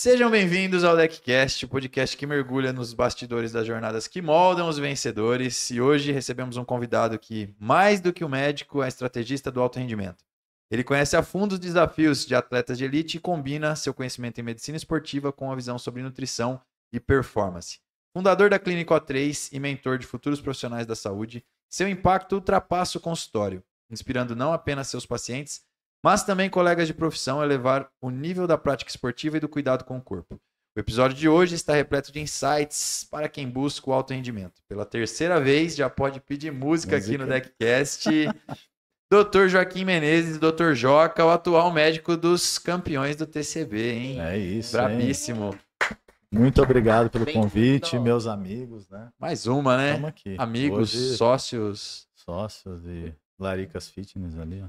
Sejam bem-vindos ao DeckCast, o podcast que mergulha nos bastidores das jornadas que moldam os vencedores. E hoje recebemos um convidado que, mais do que um médico, é estrategista do alto rendimento. Ele conhece a fundo os desafios de atletas de elite e combina seu conhecimento em medicina esportiva com a visão sobre nutrição e performance. Fundador da Clínica O3 e mentor de futuros profissionais da saúde, seu impacto ultrapassa o consultório, inspirando não apenas seus pacientes, mas também colegas de profissão elevar o nível da prática esportiva e do cuidado com o corpo. O episódio de hoje está repleto de insights para quem busca o alto rendimento. Pela terceira vez, já pode pedir música, música. aqui no Deckcast. Dr. Joaquim Menezes, Dr. Joca, o atual médico dos campeões do TCB, hein? É isso. Brabíssimo. Hein? Muito obrigado pelo Bem convite, meus amigos, né? Mais uma, né? Estamos aqui. Amigos, Hoje, sócios. Sócios e Laricas Fitness ali, ó.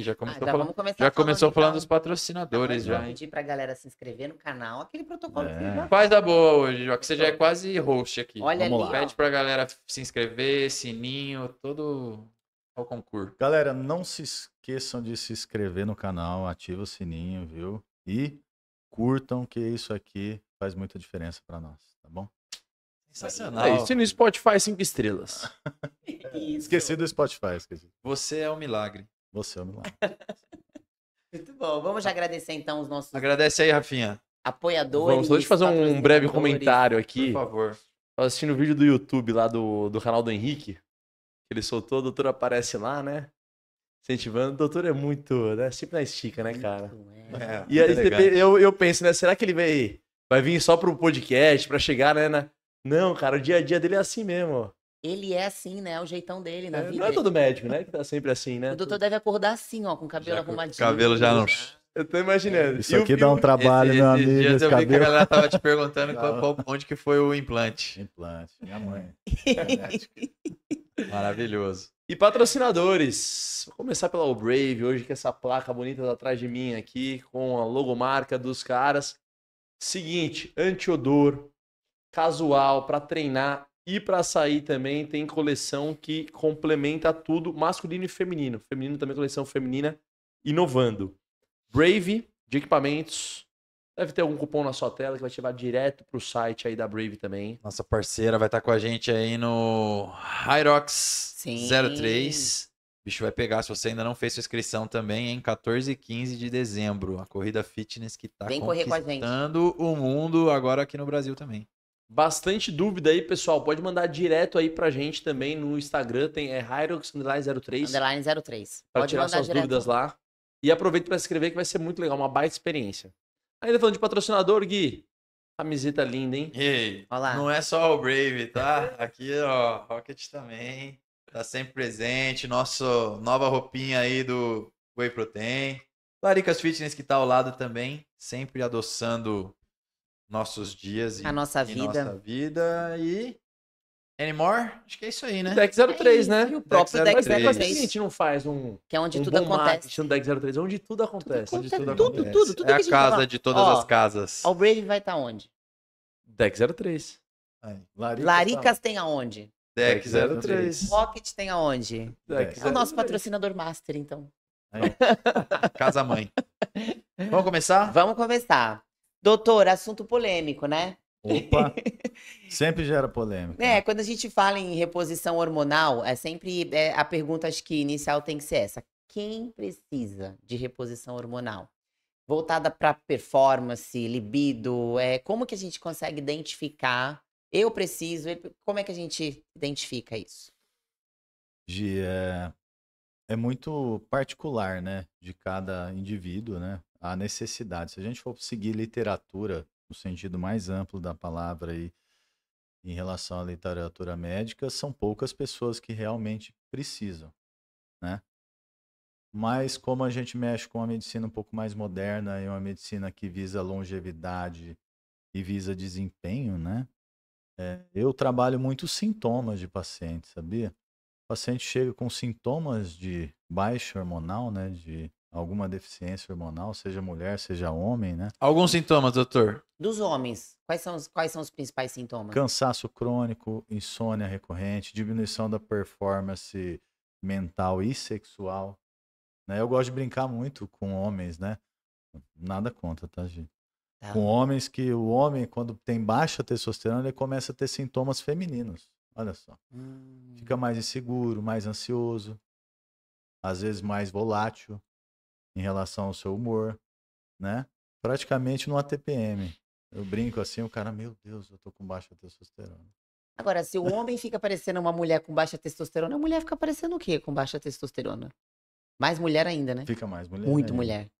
já começou, ah, então falando, já começou falando, dos patrocinadores então, já. pedir pra galera se inscrever no canal, aquele protocolo é. que você Faz da boa hoje, já que você já é quase host aqui. Olha Vamos ali, lá. Pede pra galera se inscrever, sininho, todo ao concurso. Galera, não se esqueçam de se inscrever no canal, ativa o sininho, viu? E curtam que isso aqui faz muita diferença para nós, tá bom? Sensacional. É isso no Spotify, cinco estrelas. esqueci do Spotify, esqueci. Você é o um milagre. Você é o um milagre. Muito bom. Vamos já agradecer então os nossos. Agradece aí, Rafinha. Apoiadores. Vamos, fazer um breve comentário aqui. Por favor. Tô assistindo o vídeo do YouTube lá do, do canal do Henrique. Que ele soltou, o doutor aparece lá, né? Incentivando. O doutor é muito, né? Sempre na estica, né, cara? É, é e aí eu, eu penso, né? Será que ele vai, vai vir só pro podcast, pra chegar, né? Na... Não, cara, o dia a dia dele é assim mesmo. Ele é assim, né? O jeitão dele na é, vida. Não é todo médico, né? Que tá sempre assim, né? O doutor deve acordar assim, ó, com o cabelo já, arrumadinho. Cabelo já não. Eu tô imaginando. Isso aqui dá um trabalho, esse, meu amigo. Dias eu vi que a galera tava te perguntando qual, onde que foi o implante. Implante, minha mãe. Maravilhoso. E patrocinadores. Vou começar pela o Brave hoje, que é essa placa bonita atrás de mim aqui, com a logomarca dos caras. Seguinte, antiodor, casual, para treinar e para sair também. Tem coleção que complementa tudo, masculino e feminino. Feminino também coleção feminina, inovando. Brave, de equipamentos, Deve ter algum cupom na sua tela que vai te levar direto pro site aí da Brave também. Nossa parceira vai estar com a gente aí no Hyrox 03. O bicho vai pegar, se você ainda não fez sua inscrição também, em 14 e 15 de dezembro. A corrida fitness que tá Vem conquistando o mundo agora aqui no Brasil também. Bastante dúvida aí, pessoal. Pode mandar direto aí pra gente também no Instagram. Tem é Hyrox 03. Underline 03. Pra Pode tirar suas direto. dúvidas lá. E aproveita para se inscrever que vai ser muito legal, uma baita experiência. Ainda falando de patrocinador, Gui. Camiseta linda, hein? Ei, Olá. não é só o Brave, tá? Aqui, ó, Rocket também. Tá sempre presente. Nosso nova roupinha aí do Whey Protein. Laricas Fitness que tá ao lado também, sempre adoçando nossos dias e a nossa vida. Nossa vida e Anymore? Acho que é isso aí, né? Deck 03, é né? E o próprio Deck 03. Deck 03. a gente não faz um. Que é onde um tudo acontece. No Deck 03, onde tudo acontece. Tudo, onde tudo, tudo, acontece. tudo, tudo, É a, a casa de todas Ó, as casas. O Brave vai estar tá onde? Deck 03. Laricas, Laricas tem aonde? Deck 03. Rocket tem aonde? Deck é o nosso patrocinador master, então. Casa mãe. Vamos começar? Vamos começar. Doutor, assunto polêmico, né? Opa! sempre gera polêmica. É, quando a gente fala em reposição hormonal, é sempre é, a pergunta acho que inicial tem que ser essa: quem precisa de reposição hormonal? Voltada para performance, libido, é, como que a gente consegue identificar? Eu preciso, como é que a gente identifica isso? Gi, é, é muito particular, né, de cada indivíduo, né, a necessidade. Se a gente for seguir literatura no sentido mais amplo da palavra aí, em relação à literatura médica, são poucas pessoas que realmente precisam, né? Mas como a gente mexe com uma medicina um pouco mais moderna e uma medicina que visa longevidade e visa desempenho, né? É, eu trabalho muito sintomas de pacientes, sabia? O paciente chega com sintomas de baixa hormonal, né? De alguma deficiência hormonal, seja mulher, seja homem, né? Alguns sintomas, doutor? Dos homens, quais são os, quais são os principais sintomas? Cansaço crônico, insônia recorrente, diminuição da performance mental e sexual. Né? Eu gosto de brincar muito com homens, né? Nada contra, tá, gente? Tá. Com homens que o homem, quando tem baixa testosterona, ele começa a ter sintomas femininos. Olha só. Hum. Fica mais inseguro, mais ansioso, às vezes mais volátil em relação ao seu humor, né? Praticamente no ATPM. Eu brinco assim, o cara, meu Deus, eu tô com baixa testosterona. Agora, se o homem fica parecendo uma mulher com baixa testosterona, a mulher fica parecendo o quê com baixa testosterona? Mais mulher ainda, né? Fica mais mulher. Muito ainda. mulher.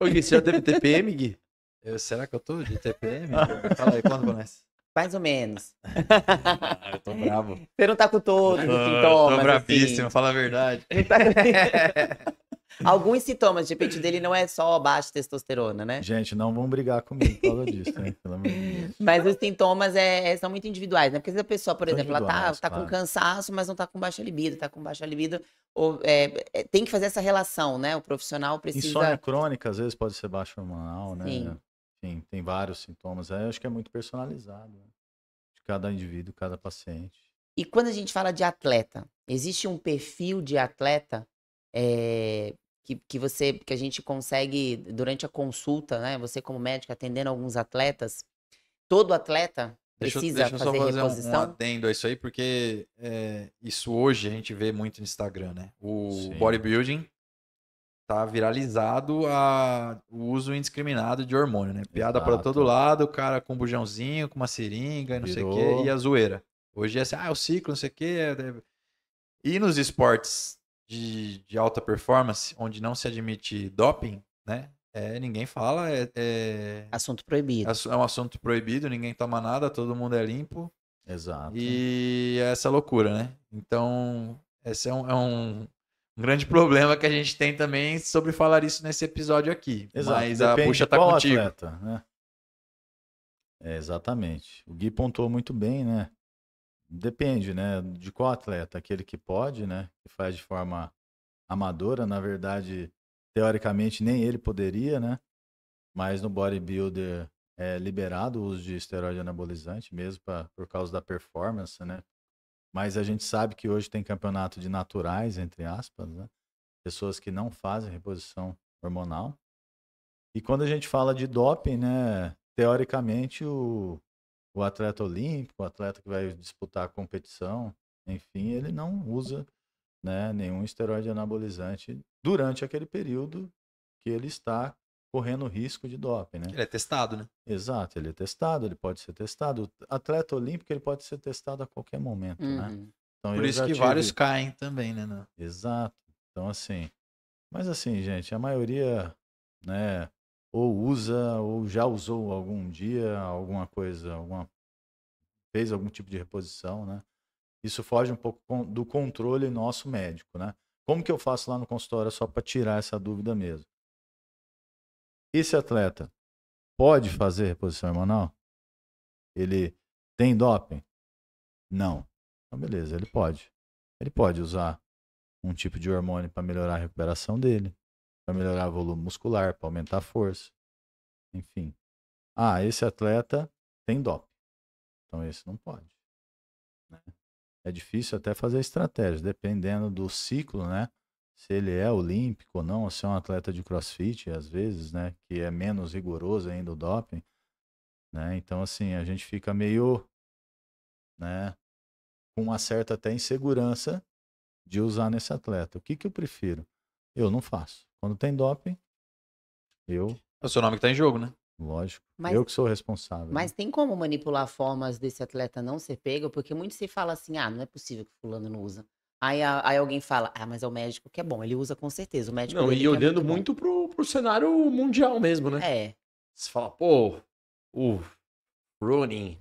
Ô, Gui, você já teve TPM, Gui? Eu- será que eu tô de TPM? Fala aí, quando começa? Mais ou menos. Ah, eu tô bravo. Você não tá com todos os Tô, sintomas. tô bravíssimo, assim. fala a verdade. Alguns sintomas, de repente, dele não é só baixa testosterona, né? Gente, não vão brigar comigo por causa disso, hein? Pelo amor de Deus. Mas os sintomas é, é- são muito individuais, né? Porque se a pessoa, por São exemplo, ela tá, tá com cansaço, mas não tá com baixa libido, tá com baixa libido, ou, é, é, tem que fazer essa relação, né? O profissional precisa. Insônia crônica, às vezes, pode ser baixo hormonal, né? Sim. Enfim, tem vários sintomas. Aí eu acho que é muito personalizado. né? De cada indivíduo, cada paciente. E quando a gente fala de atleta, existe um perfil de atleta é, que, que você que a gente consegue durante a consulta, né? Você como médico atendendo alguns atletas, todo atleta Deixa, precisa deixa eu só fazer fazer um, um reposição. adendo a isso aí, porque é, isso hoje a gente vê muito no Instagram, né? O Sim. bodybuilding tá viralizado a, o uso indiscriminado de hormônio, né? Piada pra Exato. todo lado, o cara com um bujãozinho, com uma seringa, e não sei o Virou. quê, e a zoeira. Hoje é assim, ah, o ciclo, não sei o quê. é- é- E nos esportes de, de alta performance, onde não se admite doping, né? É, ninguém fala, é- é, Assunto proibido. é um assunto proibido, ninguém toma nada, todo mundo é limpo. Exato. E é essa loucura, né? Então, esse é um, é um- um grande problema que a gente tem também sobre falar isso nesse episódio aqui. Exato. Mas a Depende puxa de tá contigo. atleta, né? É, exatamente. O Gui pontuou muito bem, né? Depende, né? De qual atleta. Aquele que pode, né? Que faz de forma amadora. Na verdade, teoricamente, nem ele poderia, né? Mas no bodybuilder é liberado o uso de esteroide anabolizante, mesmo pra, por causa da performance, né? Mas a gente sabe que hoje tem campeonato de naturais, entre aspas, né? Pessoas que não fazem reposição hormonal. E quando a gente fala de doping, né, teoricamente o, o atleta olímpico, o atleta que vai disputar a competição, enfim, ele não usa né, nenhum esteroide anabolizante durante aquele período que ele está correndo risco de doping, né? Ele é testado, né? Exato, ele é testado, ele pode ser testado. O atleta olímpico, ele pode ser testado a qualquer momento, né? Uhum. Então, Por isso que tive- vários caem também, né? né? Exato. Então, assim. Mas, assim, gente, a maioria, né, ou usa, ou já usou algum dia alguma coisa, alguma. fez algum tipo de reposição, né? Isso foge um pouco do controle nosso médico, né? Como que eu faço lá no consultório só para tirar essa dúvida mesmo? Esse atleta pode fazer reposição hormonal? Ele tem doping? Não. Então, beleza, ele pode. Ele pode usar um tipo de hormônio para melhorar a recuperação dele, para melhorar o volume muscular, para aumentar a força. Enfim. Ah, esse atleta tem doping. Então esse não pode. né? É difícil até fazer estratégia, dependendo do ciclo, né? Se ele é olímpico ou não, ou se é um atleta de crossfit, às vezes, né? Que é menos rigoroso ainda o doping. Né? Então, assim, a gente fica meio, né? Com uma certa até insegurança de usar nesse atleta. O que, que eu prefiro? Eu não faço. Quando tem doping, eu, É o seu nome que tá em jogo, né? lógico, Mas- eu que sou responsável. né? Mas tem como manipular formas desse atleta não ser pego? Porque muito se fala assim, ah, não é possível que fulano não usa. Aí, aí alguém fala, ah, mas é o médico que é bom, ele usa com certeza. O médico Não, e é olhando bom." muito pro, pro cenário mundial mesmo, né? É. Você fala, pô, o Rooney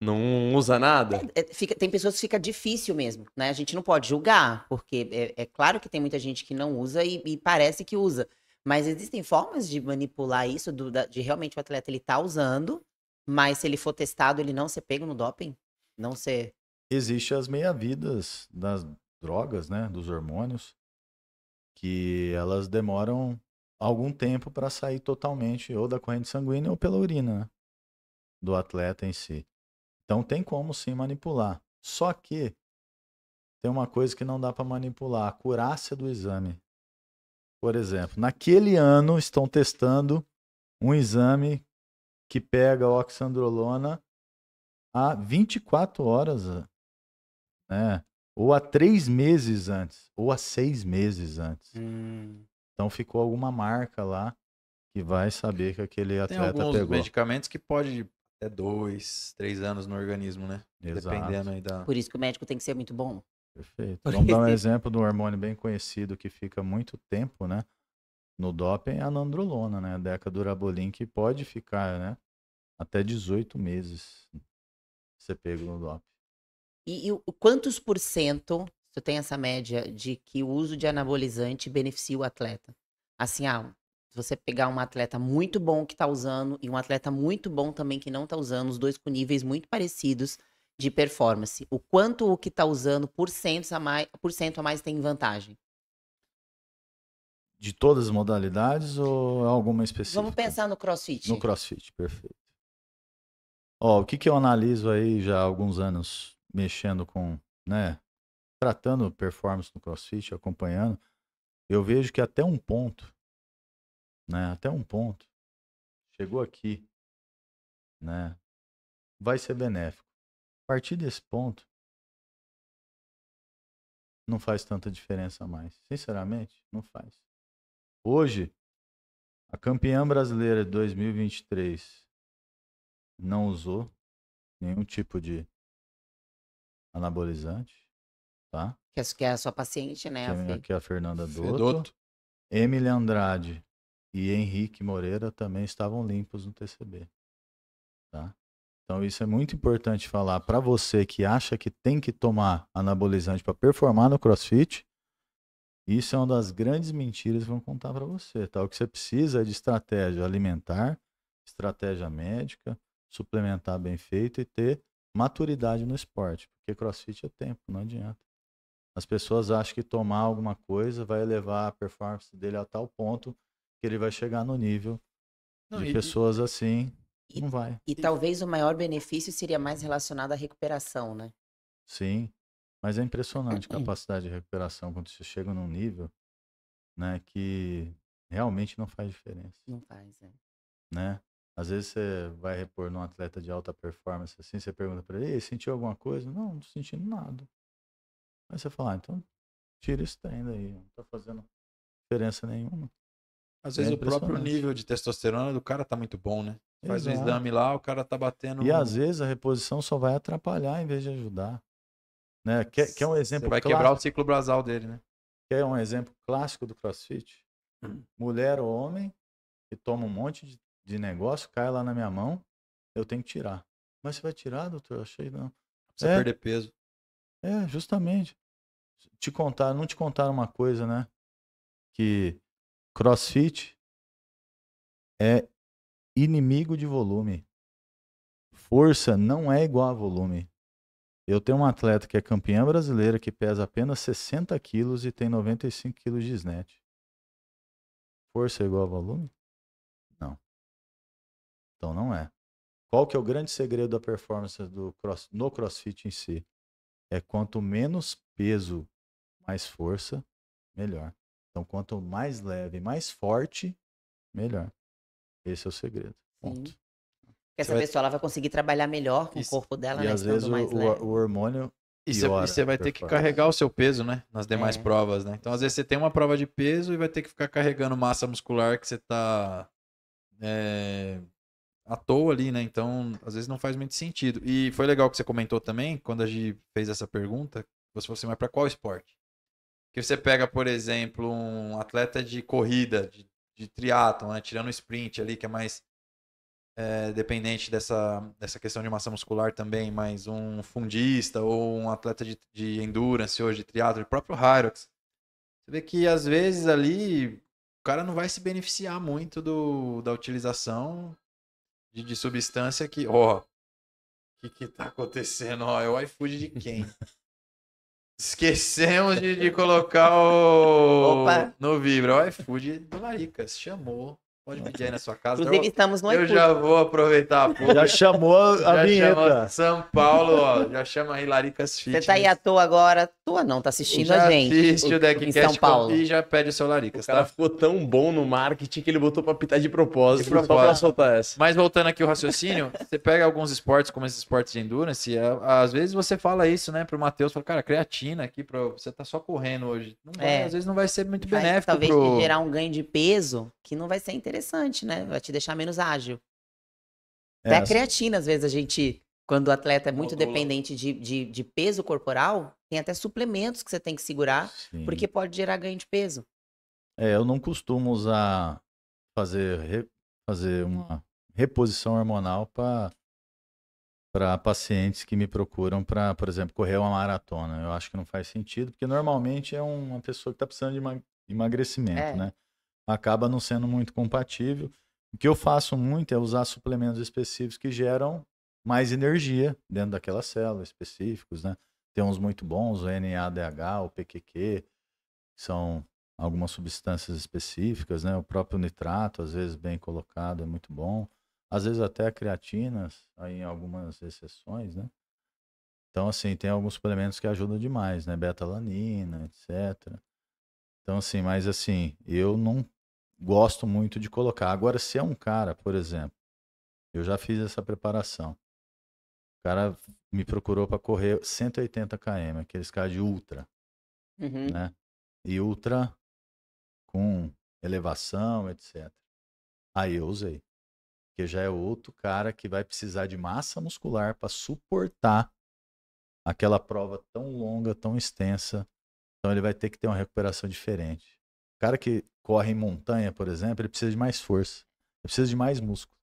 não usa nada. É, fica- tem pessoas que fica difícil mesmo, né? A gente não pode julgar, porque é, é claro que tem muita gente que não usa e, e parece que usa. Mas existem formas de manipular isso, do- da- de realmente o atleta ele tá usando, mas se ele for testado, ele não ser pego no doping? Não ser. Existem as meia-vidas das drogas, né? Dos hormônios, que elas demoram algum tempo para sair totalmente, ou da corrente sanguínea ou pela urina, né? Do atleta em si. Então tem como sim manipular. Só que tem uma coisa que não dá para manipular, a acurácia do exame. Por exemplo, naquele ano estão testando um exame que pega oxandrolona há 24 horas, né? Ou há três meses antes, ou há seis meses antes. Hum. Então ficou alguma marca lá que vai saber que aquele Tem atleta alguns pegou. medicamentos que pode até dois, três anos no organismo, né? Exato. Dependendo aí da. Por isso que o médico tem que ser muito bom. Perfeito. Vamos dar um exemplo de um hormônio bem conhecido que fica muito tempo, né? No doping é a nandrolona, né? A decadurabolin que pode ficar, né? Até 18 meses você pega no doping. E, e o- quantos por cento você tem essa média de que o uso de anabolizante beneficia o atleta? Assim, ah, se você pegar um atleta muito bom que tá usando e um atleta muito bom também que não tá usando, os dois com níveis muito parecidos de performance, o quanto o que tá usando por cento a mais, por cento a mais tem vantagem? De todas as modalidades ou alguma específica? Vamos pensar no crossfit. No crossfit, perfeito. Ó, o que, que eu analiso aí já há alguns anos mexendo com, né? Tratando performance no crossfit, acompanhando, eu vejo que até um ponto, né? Até um ponto, chegou aqui, né? Vai ser benéfico. A partir desse ponto, não faz tanta diferença mais. Sinceramente, não faz. Hoje, a campeã brasileira de 2023 não usou nenhum tipo de anabolizante, tá? Que é, é a sua paciente, né? Que a é, Fê? que é a Fernanda Dotto. Fedoto. Emily Andrade e Henrique Moreira também estavam limpos no TCB, tá? Então isso é muito importante falar para você que acha que tem que tomar anabolizante para performar no CrossFit. Isso é uma das grandes mentiras que vão contar para você, tá? O que você precisa é de estratégia alimentar, estratégia médica, suplementar bem feito e ter maturidade no esporte, porque CrossFit é tempo, não adianta. As pessoas acham que tomar alguma coisa vai elevar a performance dele a tal ponto que ele vai chegar no nível Não, de e- pessoas assim. E- Não vai. E talvez o maior benefício seria mais relacionado à recuperação, né? Sim. Mas é impressionante a capacidade de recuperação quando você chega num nível, né, que realmente não faz diferença, Não faz, é. né? Às vezes você vai repor num atleta de alta performance assim, você pergunta pra ele, "Ei, sentiu alguma coisa? Não, não tô sentindo nada. Aí você fala, ah, então tira esse trem daí, não tá fazendo diferença nenhuma. Às vezes É o próprio nível de testosterona do cara tá muito bom, né? Faz Exato. exame lá, o cara tá batendo. E às vezes a reposição só vai atrapalhar em vez de ajudar. Né? Quer, quer um exemplo Você vai clássico? quebrar o ciclo basal dele, né? Quer um exemplo clássico do CrossFit? Hum. Mulher ou homem que toma um monte de, de negócio, cai lá na minha mão, eu tenho que tirar. Mas você vai tirar, doutor? Eu achei não. Precisa É. perder peso. É, justamente. Te contar, não te contaram uma coisa, né? Que CrossFit é inimigo de volume. Força não é igual a volume. Eu tenho um atleta que é campeã brasileira que pesa apenas 60 quilos e tem 95 quilos de snatch. Força é igual a volume? Não. Então não é. Qual que é o grande segredo da performance do cross, no CrossFit em si? É quanto menos peso, mais força, melhor. Então quanto mais leve, mais forte, melhor. Esse é o segredo. Ponto. Porque essa vai- pessoa ela vai conseguir trabalhar melhor com Isso. o corpo dela, E né? às estando vezes o, mais o- leve. o hormônio E você, e vai a ter que carregar o seu peso, né? Nas demais É. provas, né? Então, às vezes, você tem uma prova de peso e vai ter que ficar carregando massa muscular que você tá é, à toa ali, né? Então, às vezes não faz muito sentido. E foi legal que você comentou também, quando a gente fez essa pergunta, você falou assim, mas pra qual esporte? Que você pega, por exemplo, um atleta de corrida, de, de triatlon, né? Tirando o sprint ali, que é mais é, dependente dessa, dessa questão de massa muscular também, mas um fundista ou um atleta de, de endurance hoje, de triatlo, o próprio Hyrox. Você vê que às vezes ali o cara não vai se beneficiar muito do, da utilização de, de substância que, ó, o que que tá acontecendo? Ó, é o iFood de quem? Esquecemos de, de colocar o Opa. no Vibra. O iFood do Laricas chamou. Pode pedir aí na sua casa. Inclusive, Eu- estamos no eu já vou aproveitar a pública. Já chamou a, Já vinheta. chama São Paulo, ó. Já chama aí Laricas Você Fitness. tá aí à toa agora. Tua não, tá assistindo já a gente. assiste o, em Deckcast São Paulo. e já pede o seu O Laricas, cara tá? ficou tão bom no marketing que ele botou pra pitar de propósito, De só pra propósito. soltar essa. Mas voltando aqui ao raciocínio, você pega alguns esportes, como esses esportes de endurance, e, a- às vezes você fala isso, né, pro Matheus, fala, cara, creatina aqui, pra, você tá só correndo hoje. Não vai, É. Às vezes não vai ser muito Vai, benéfico talvez pro... gerar um ganho de peso que não vai ser interessante, né? Vai te deixar menos ágil. Até É, a creatina, às vezes, a gente, quando o atleta é muito Rótulo. dependente de, de, de peso corporal, tem até suplementos que você tem que segurar, sim. porque pode gerar ganho de peso. É, eu não costumo usar fazer re- fazer uma reposição hormonal para pacientes que me procuram para, por exemplo, correr uma maratona. Eu acho que não faz sentido, porque normalmente é uma pessoa que está precisando de ema- emagrecimento, É. né? Acaba não sendo muito compatível. O que eu faço muito é usar suplementos específicos que geram mais energia dentro daquela célula específicos, né? Tem uns muito bons, o NADH, o PQQ, são algumas substâncias específicas, né? O próprio nitrato, às vezes bem colocado, é muito bom. Às vezes até creatinas, em algumas exceções, né? Então, assim, tem alguns suplementos que ajudam demais, né? Betalanina, etc. Então, assim, mas assim, eu não gosto muito de colocar. Agora, se é um cara, por exemplo, eu já fiz essa preparação. O cara me procurou para correr 180 km, aqueles caras de ultra Uhum. né? E ultra com elevação, etc. Aí eu usei. Porque já é outro cara que vai precisar de massa muscular para suportar aquela prova tão longa, tão extensa. Então ele vai ter que ter uma recuperação diferente. O cara que corre em montanha, por exemplo, ele precisa de mais força. Ele precisa de mais músculo.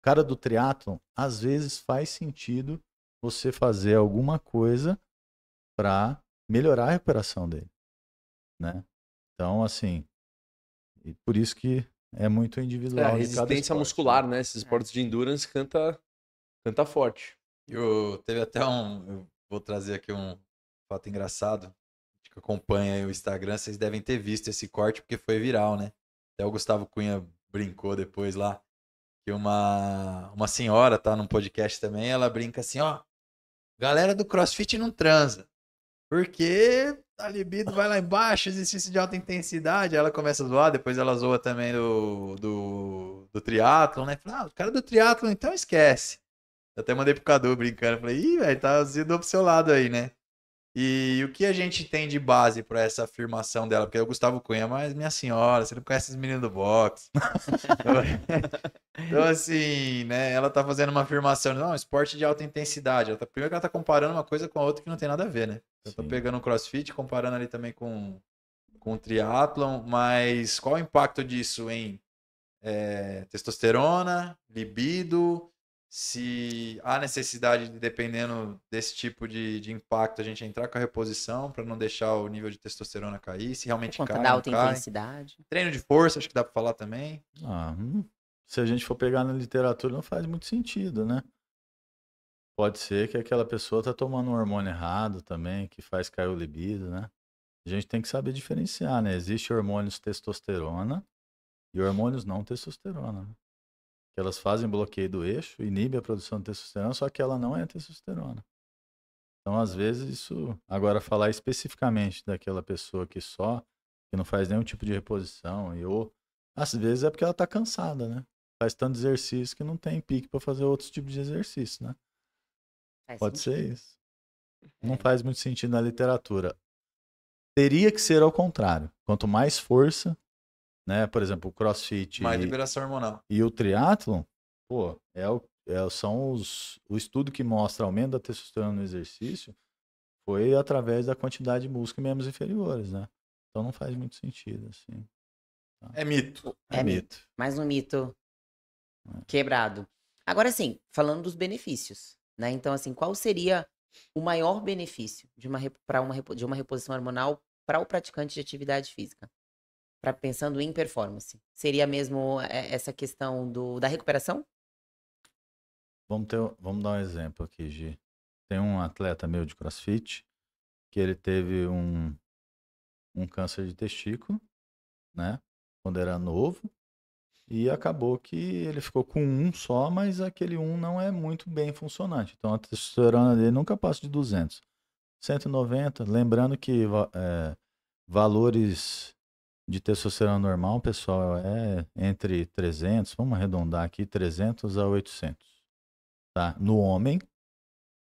O cara do triatlon, às vezes faz sentido você fazer alguma coisa para melhorar a recuperação dele, né? Então, assim, e por isso que é muito É, a individual. de cada resistência muscular, né? né? Esses esportes de endurance canta, canta forte. Eu teve até um. Eu vou trazer aqui um fato engraçado. Que acompanha o Instagram, vocês devem ter visto esse corte porque foi viral, né? Até o Gustavo Cunha brincou depois lá. Que uma, uma senhora tá num podcast também, ela brinca assim, ó. Galera do CrossFit não transa. Porque a libido vai lá embaixo, exercício de alta intensidade. Ela começa a zoar, depois ela zoa também do, do, do triatlon, né? Fala, ah, o cara do triatlon então esquece. Eu até mandei pro Cadu brincando. Falei, ih, velho, tá indo pro seu lado aí, né? E o que a gente tem de base pra essa afirmação dela? Porque é o Gustavo Cunha, mas minha senhora, você não conhece os meninos do boxe. então, assim, né? Ela tá fazendo uma afirmação, não, esporte de alta intensidade. Ela tá, primeiro que ela tá comparando uma coisa com a outra que não tem nada a ver, né? Eu tô Sim. pegando o crossfit, comparando ali também com, com o triatlon, mas qual o impacto disso em é, testosterona, libido, se há necessidade de, dependendo desse tipo de, de impacto, a gente entrar com a reposição para não deixar o nível de testosterona cair, se Por realmente conta cai, da alta cai. intensidade. Treino de força, acho que dá para falar também. Ah, hum, se a gente for pegar na literatura, não faz muito sentido, né? Pode ser que aquela pessoa tá tomando um hormônio errado também, que faz cair o libido, né? A gente tem que saber diferenciar, né? Existe hormônios testosterona e hormônios não testosterona. né? Que elas fazem bloqueio do eixo, inibe a produção de testosterona, só que ela não é testosterona. Então, às vezes, isso. Agora, falar especificamente daquela pessoa que só, que não faz nenhum tipo de reposição, e ou. Às vezes é porque ela tá cansada, né? Faz tanto exercício que não tem pique para fazer outros tipos de exercício, né? Faz Pode sentido. ser isso. Não É. faz muito sentido na literatura. Teria que ser ao contrário. Quanto mais força, né? Por exemplo, o crossfit Mais e, liberação hormonal. e o triatlon, pô, é o, é- são os. O estudo que mostra aumento da testosterona no exercício foi através da quantidade de músculo em membros inferiores, né? Então não faz muito sentido, assim. É mito. É, É mito. Mais um mito É. quebrado. Agora sim, falando dos benefícios, né? Então, assim, qual seria o maior benefício de uma, rep- pra uma, de uma reposição hormonal para o praticante de atividade física? Pra, pensando em performance. Seria mesmo é, essa questão do, da recuperação? Vamos, ter, vamos dar um exemplo aqui, Gi. Tem um atleta meu de crossfit que ele teve um, um câncer de testículo, né? Quando era novo. E acabou que ele ficou com um só, mas aquele um não é muito bem funcionante. Então a testosterona dele nunca passa de 200. 190, lembrando que é, valores de testosterona normal, pessoal, é entre 300, vamos arredondar aqui, 300 a 800. Tá? No homem,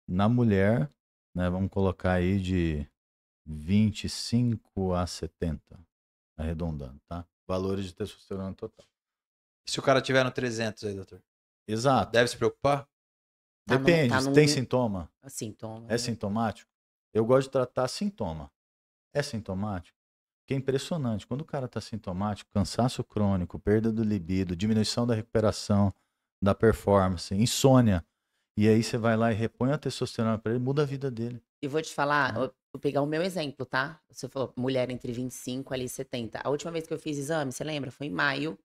na mulher, né, vamos colocar aí de 25 a 70, arredondando, tá? Valores de testosterona total. E se o cara tiver no 300 aí, doutor? Exato. Deve se preocupar? Tá no- Depende, tá se num- tem sintoma? Sintoma. É sintomático? Eu gosto de tratar sintoma. É sintomático? Porque é impressionante. Quando o cara está sintomático, cansaço crônico, perda do libido, diminuição da recuperação, da performance, insônia. E aí você vai lá e repõe a testosterona para ele, muda a vida dele. E vou te falar, eu vou pegar o meu exemplo, tá? Você falou mulher entre 25 ali e 70. A última vez que eu fiz exame, você lembra? Foi em maio.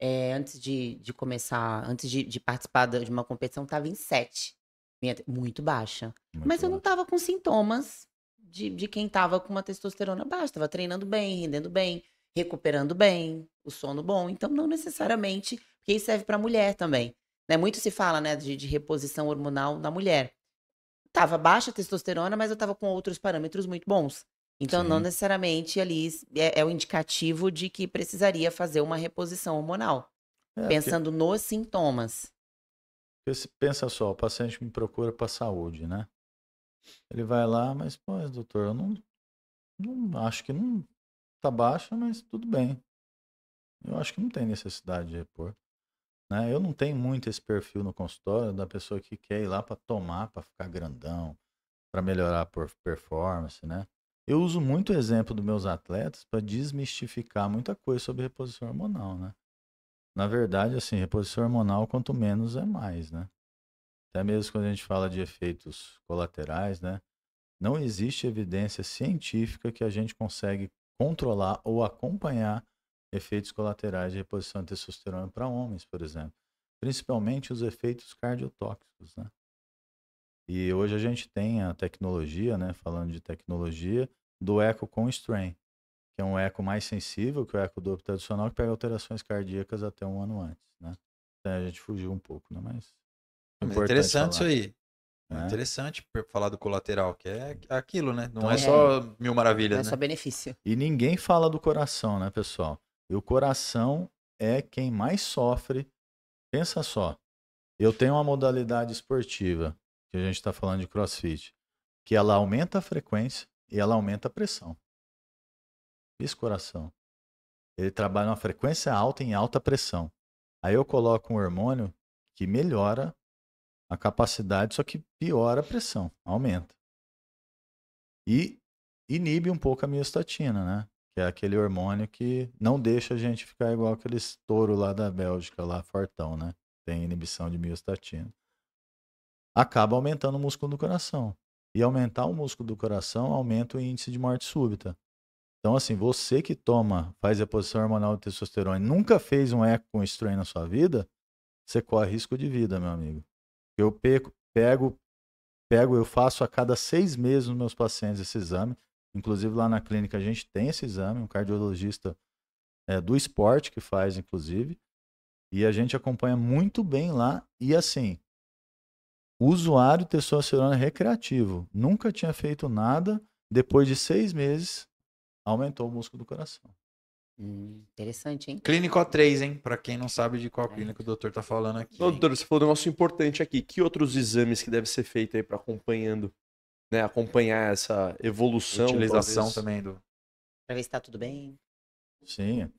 É, antes de, de começar, antes de, de participar de uma competição, tava em 7. Minha, te- muito baixa. Muito Mas eu não tava com sintomas de, de quem tava com uma testosterona baixa. Tava treinando bem, rendendo bem, recuperando bem, o sono bom. Então, não necessariamente, porque isso serve pra mulher também. Né? Muito se fala, né, de, de reposição hormonal na mulher. Tava baixa a testosterona, mas eu tava com outros parâmetros muito bons. Então, não Sim. necessariamente ali é, é o indicativo de que precisaria fazer uma reposição hormonal. É, porque- pensando nos sintomas. porque pensa só, o paciente me procura para saúde, né? Ele vai lá, mas, pô, doutor, eu não, não acho que não tá baixa, mas tudo bem. Eu acho que não tem necessidade de repor. Né? Eu não tenho muito esse perfil no consultório da pessoa que quer ir lá para tomar, para ficar grandão, para melhorar a performance, né? Eu uso muito o exemplo dos meus atletas para desmistificar muita coisa sobre reposição hormonal, né? Na verdade, assim, reposição hormonal, quanto menos é mais, né? Até mesmo quando a gente fala de efeitos colaterais, né? Não existe evidência científica que a gente consegue controlar ou acompanhar efeitos colaterais de reposição de testosterona para homens, por exemplo. Principalmente os efeitos cardiotóxicos, né? E hoje a gente tem a tecnologia, né? Falando de tecnologia, do eco com strain, que é um eco mais sensível que o eco do tradicional, que pega alterações cardíacas até um ano antes, né? Então a gente fugiu um pouco, né? Mas interessante falar, isso aí. É né? interessante falar do colateral, que é aquilo, né? Não Então, é é. só mil Não é maravilhas, só né? benefício. E ninguém fala do coração, né, pessoal? E o coração é quem mais sofre. Pensa só, eu tenho uma modalidade esportiva, que a gente está falando de crossfit, que ela aumenta a frequência e ela aumenta a pressão. Esse coração. Ele trabalha numa frequência alta em alta pressão. Aí eu coloco um hormônio que melhora a capacidade, só que piora a pressão, aumenta. E inibe um pouco a miostatina, né? Que é aquele hormônio que não deixa a gente ficar igual aqueles touro lá da Bélgica, lá fortão, né? Tem inibição de miostatina. Acaba aumentando o músculo do coração. E aumentar o músculo do coração aumenta o índice de morte súbita. Então, assim, você que toma, faz reposição hormonal de testosterona e nunca fez um eco com strain na sua vida, você corre risco de vida, meu amigo. Eu pego, pego, pego, eu faço a cada seis meses nos meus pacientes esse exame. Inclusive lá na clínica a gente tem esse exame, um cardiologista é, do esporte que faz, inclusive. E a gente acompanha muito bem lá. E assim, usuário testosterona recreativo nunca tinha feito nada. Depois de seis meses, aumentou o músculo do coração. Hum, interessante, hein? Clínico A3, hein? Pra quem não sabe de qual clínica o doutor tá falando aqui. Doutor, você falou um negócio importante aqui. Que outros exames que deve ser feito aí para acompanhando, né? Acompanhar essa evolução. Utilização talvez? também do. Pra ver se tá tudo bem. Sim.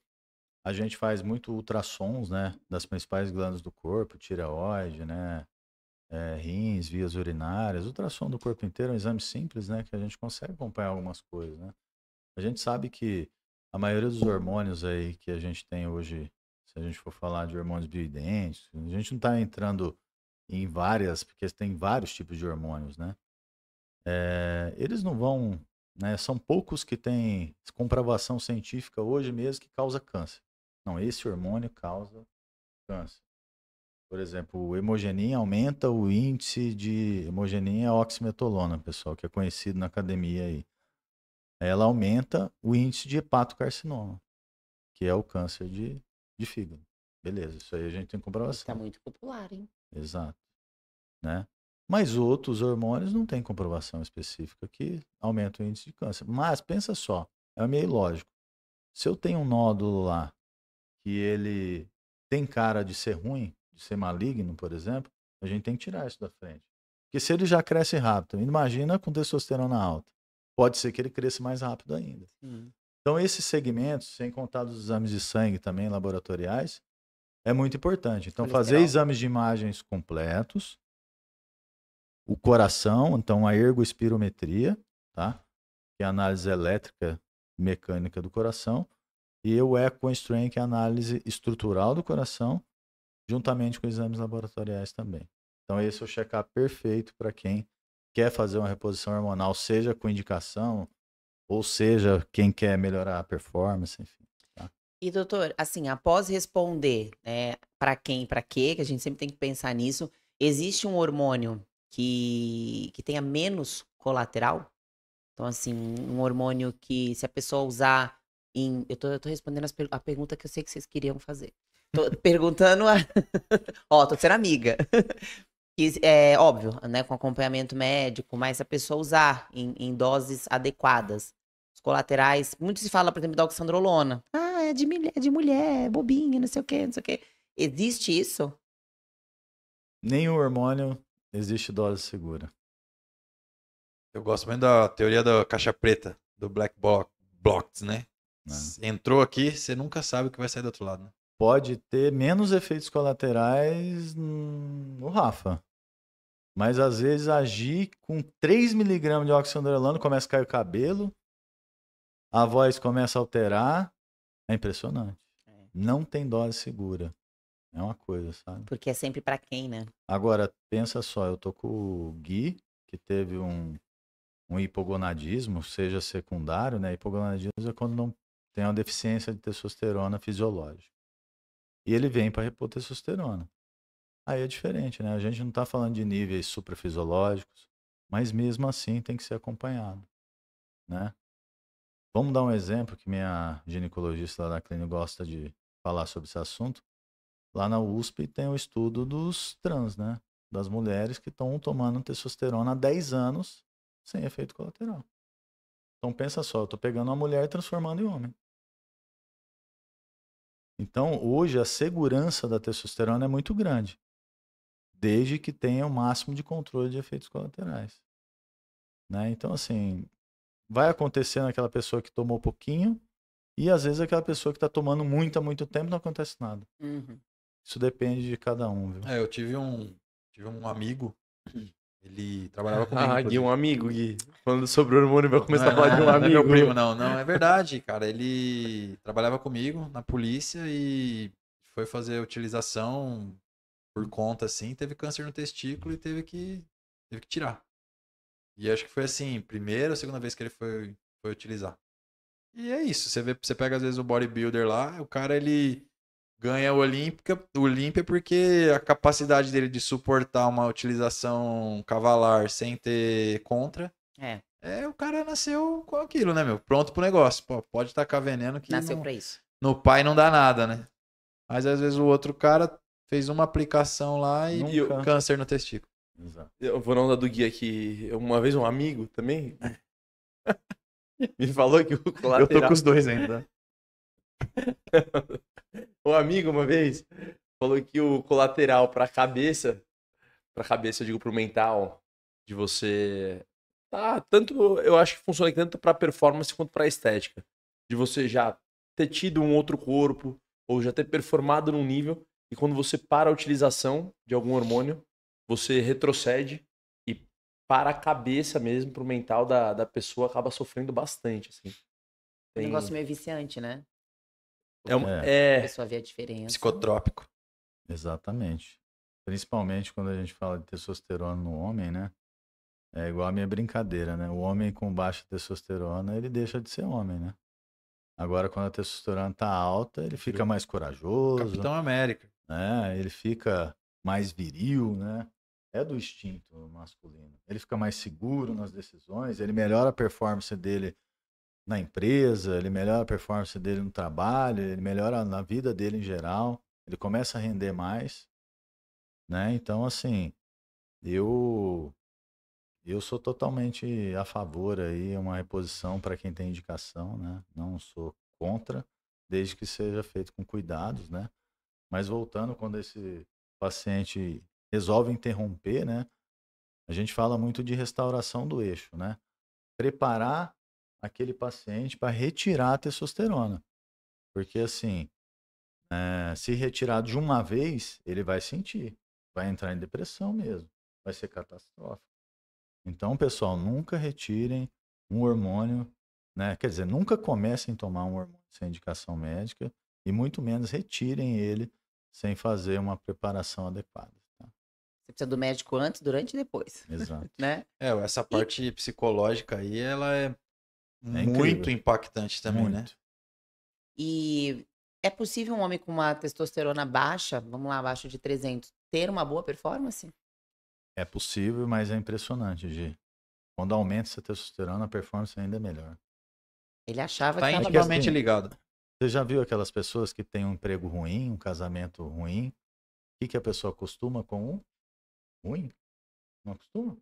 A gente faz muito ultrassons, né, das principais glândulas do corpo, tireoide, né, é, rins, vias urinárias. Ultrassom do corpo inteiro é um exame simples, né, que a gente consegue acompanhar algumas coisas, né. A gente sabe que a maioria dos hormônios aí que a gente tem hoje, se a gente for falar de hormônios bioidênticos, a gente não está entrando em várias, porque tem vários tipos de hormônios, né. É, eles não vão né? São poucos que têm comprovação científica hoje mesmo que causa câncer. Não, esse hormônio causa câncer. Por exemplo, o hemogenin aumenta o índice de hemogenin é oximetolona, pessoal, que é conhecido na academia aí. Ela aumenta o índice de hepatocarcinoma, que é o câncer de, de fígado. Beleza, isso aí a gente tem comprovação. Tá muito popular, hein? Exato. Né? Mas outros hormônios não têm comprovação específica que aumentam o índice de câncer. Mas pensa só, é meio lógico. Se eu tenho um nódulo lá que ele tem cara de ser ruim, de ser maligno, por exemplo, a gente tem que tirar isso da frente. Porque se ele já cresce rápido, imagina com testosterona alta. Pode ser que ele cresça mais rápido ainda. Hum. Então, esses segmentos, sem contar dos exames de sangue também laboratoriais, é muito importante. Então, fazer exames de imagens completos, o coração, então a ergoespirometria, tá? Que é a análise elétrica e mecânica do coração, e o EchoStrain, que é a análise estrutural do coração, juntamente com exames laboratoriais também. Então, esse é o check-up perfeito para quem quer fazer uma reposição hormonal, seja com indicação, ou seja, quem quer melhorar a performance, enfim. E doutor, assim, após responder, né, para quem, para quê, que a gente sempre tem que pensar nisso, existe um hormônio que, que tenha menos colateral? Então, assim, um hormônio que se a pessoa usar em. Eu tô, eu tô respondendo as per- a pergunta que eu sei que vocês queriam fazer. Tô perguntando a. Ó, tô sendo amiga. Que, é óbvio, né, com acompanhamento médico, mas se a pessoa usar em, em doses adequadas, os colaterais, muito se fala, por exemplo, da oxandrolona. Ah, é de, mulher, é de mulher, é bobinha, não sei o quê, não sei o quê. Existe isso? Nenhum hormônio existe dose segura. Eu gosto muito da teoria da caixa preta, do Black Bo- Box, né? né? Entrou aqui, você nunca sabe o que vai sair do outro lado, né? Pode ter menos efeitos colaterais no Rafa. Mas às vezes agir com 3 miligramas de oxandrolona começa a cair o cabelo, a voz começa a alterar. É impressionante. É. Não tem dose segura. É uma coisa, sabe? Porque é sempre pra quem, né? Agora, pensa só, eu tô com o Gui, que teve um, um hipogonadismo, seja secundário, né? Hipogonadismo é quando não tem uma deficiência de testosterona fisiológica. E ele vem para repor testosterona. Aí é diferente, né? A gente não tá falando de níveis suprafisiológicos, mas mesmo assim tem que ser acompanhado, né? Vamos dar um exemplo que minha ginecologista lá da clínica gosta de falar sobre esse assunto. Lá na USP tem o estudo dos trans, né? Das mulheres que estão tomando testosterona há 10 anos sem efeito colateral. Então pensa só, eu tô pegando uma mulher e transformando em homem. Então hoje a segurança da testosterona é muito grande, desde que tenha o máximo de controle de efeitos colaterais. Né? Então assim, vai acontecer naquela pessoa que tomou pouquinho e às vezes aquela pessoa que está tomando muito há muito tempo não acontece nada. Uhum. Isso depende de cada um, viu? É, eu tive um, tive um amigo, ele trabalhava comigo. Ah, Gui, um amigo, Gui. Falando sobre o hormônio, vai começar Não a falar de um não é amigo. meu primo, não. Não, é verdade, cara. Ele trabalhava comigo na polícia e foi fazer utilização por conta, assim. Teve câncer no testículo e teve que, teve que tirar. E acho que foi assim, primeira ou segunda vez que ele foi, foi utilizar. E é isso. Você, vê, você pega, às vezes, o bodybuilder lá, o cara, ele ganha o Olímpica, o Olímpia porque a capacidade dele de suportar uma utilização cavalar sem ter contra É, é, o cara nasceu com aquilo, né, meu? Pronto pro negócio. Pô, pode tacar veneno que nasceu no, pra isso. no pai não dá nada, né? Mas às vezes o outro cara fez uma aplicação lá e Nunca. câncer no testículo. Exato. Eu vou não dar do Gui aqui. Uma vez um amigo também me falou que o colateral... os dois ainda. Um amigo uma vez falou que o colateral pra cabeça, pra cabeça eu digo pro mental, de você tá tanto, eu acho que funciona tanto pra performance quanto pra estética, de você já ter tido um outro corpo ou já ter performado num nível e quando você para a utilização de algum hormônio, você retrocede e para a cabeça mesmo, pro mental da, da pessoa acaba sofrendo bastante, assim. Um Tem- negócio meio viciante, né? é, uma- A é, pessoa vê a diferença. Psicotrópico. Exatamente. Principalmente quando a gente fala de testosterona no homem, né? É igual a minha brincadeira, né? O homem com baixa testosterona, ele deixa de ser homem, né? Agora, quando a testosterona tá alta, ele fica mais corajoso, Capitão América. Né? Ele fica mais viril, né? É do instinto masculino. Ele fica mais seguro nas decisões, ele melhora a performance dele na empresa, ele melhora a performance dele no trabalho, ele melhora na vida dele em geral. ele começa a render mais, né? Então, assim, eu eu sou totalmente a favor aí uma reposição para quem tem indicação, né? Não sou contra, desde que seja feito com cuidados, né? Mas voltando quando esse paciente resolve interromper, né? A gente fala muito de restauração do eixo, né? Preparar aquele paciente para retirar a testosterona. Porque assim, é, se retirar de uma vez, ele vai sentir, vai entrar em depressão mesmo, vai ser catastrófico. Então, pessoal, nunca retirem um hormônio, né? Quer dizer, nunca comecem a tomar um hormônio sem indicação médica e muito menos retirem ele sem fazer uma preparação adequada. Tá? Você precisa do médico antes, durante e depois, Exato. né? É, essa parte psicológica aí, ela é, incrível. muito impactante também, né? Muito. E é possível um homem com uma testosterona baixa, vamos lá, abaixo de 300, ter uma boa performance? É possível, mas é impressionante, Gi. Quando aumenta essa testosterona, a performance ainda é melhor. Ele achava Tá que tava que intimamente assim- ligado. Você já viu aquelas pessoas que têm um emprego ruim, um casamento ruim? O que, que a pessoa acostuma com um ruim? Não acostuma?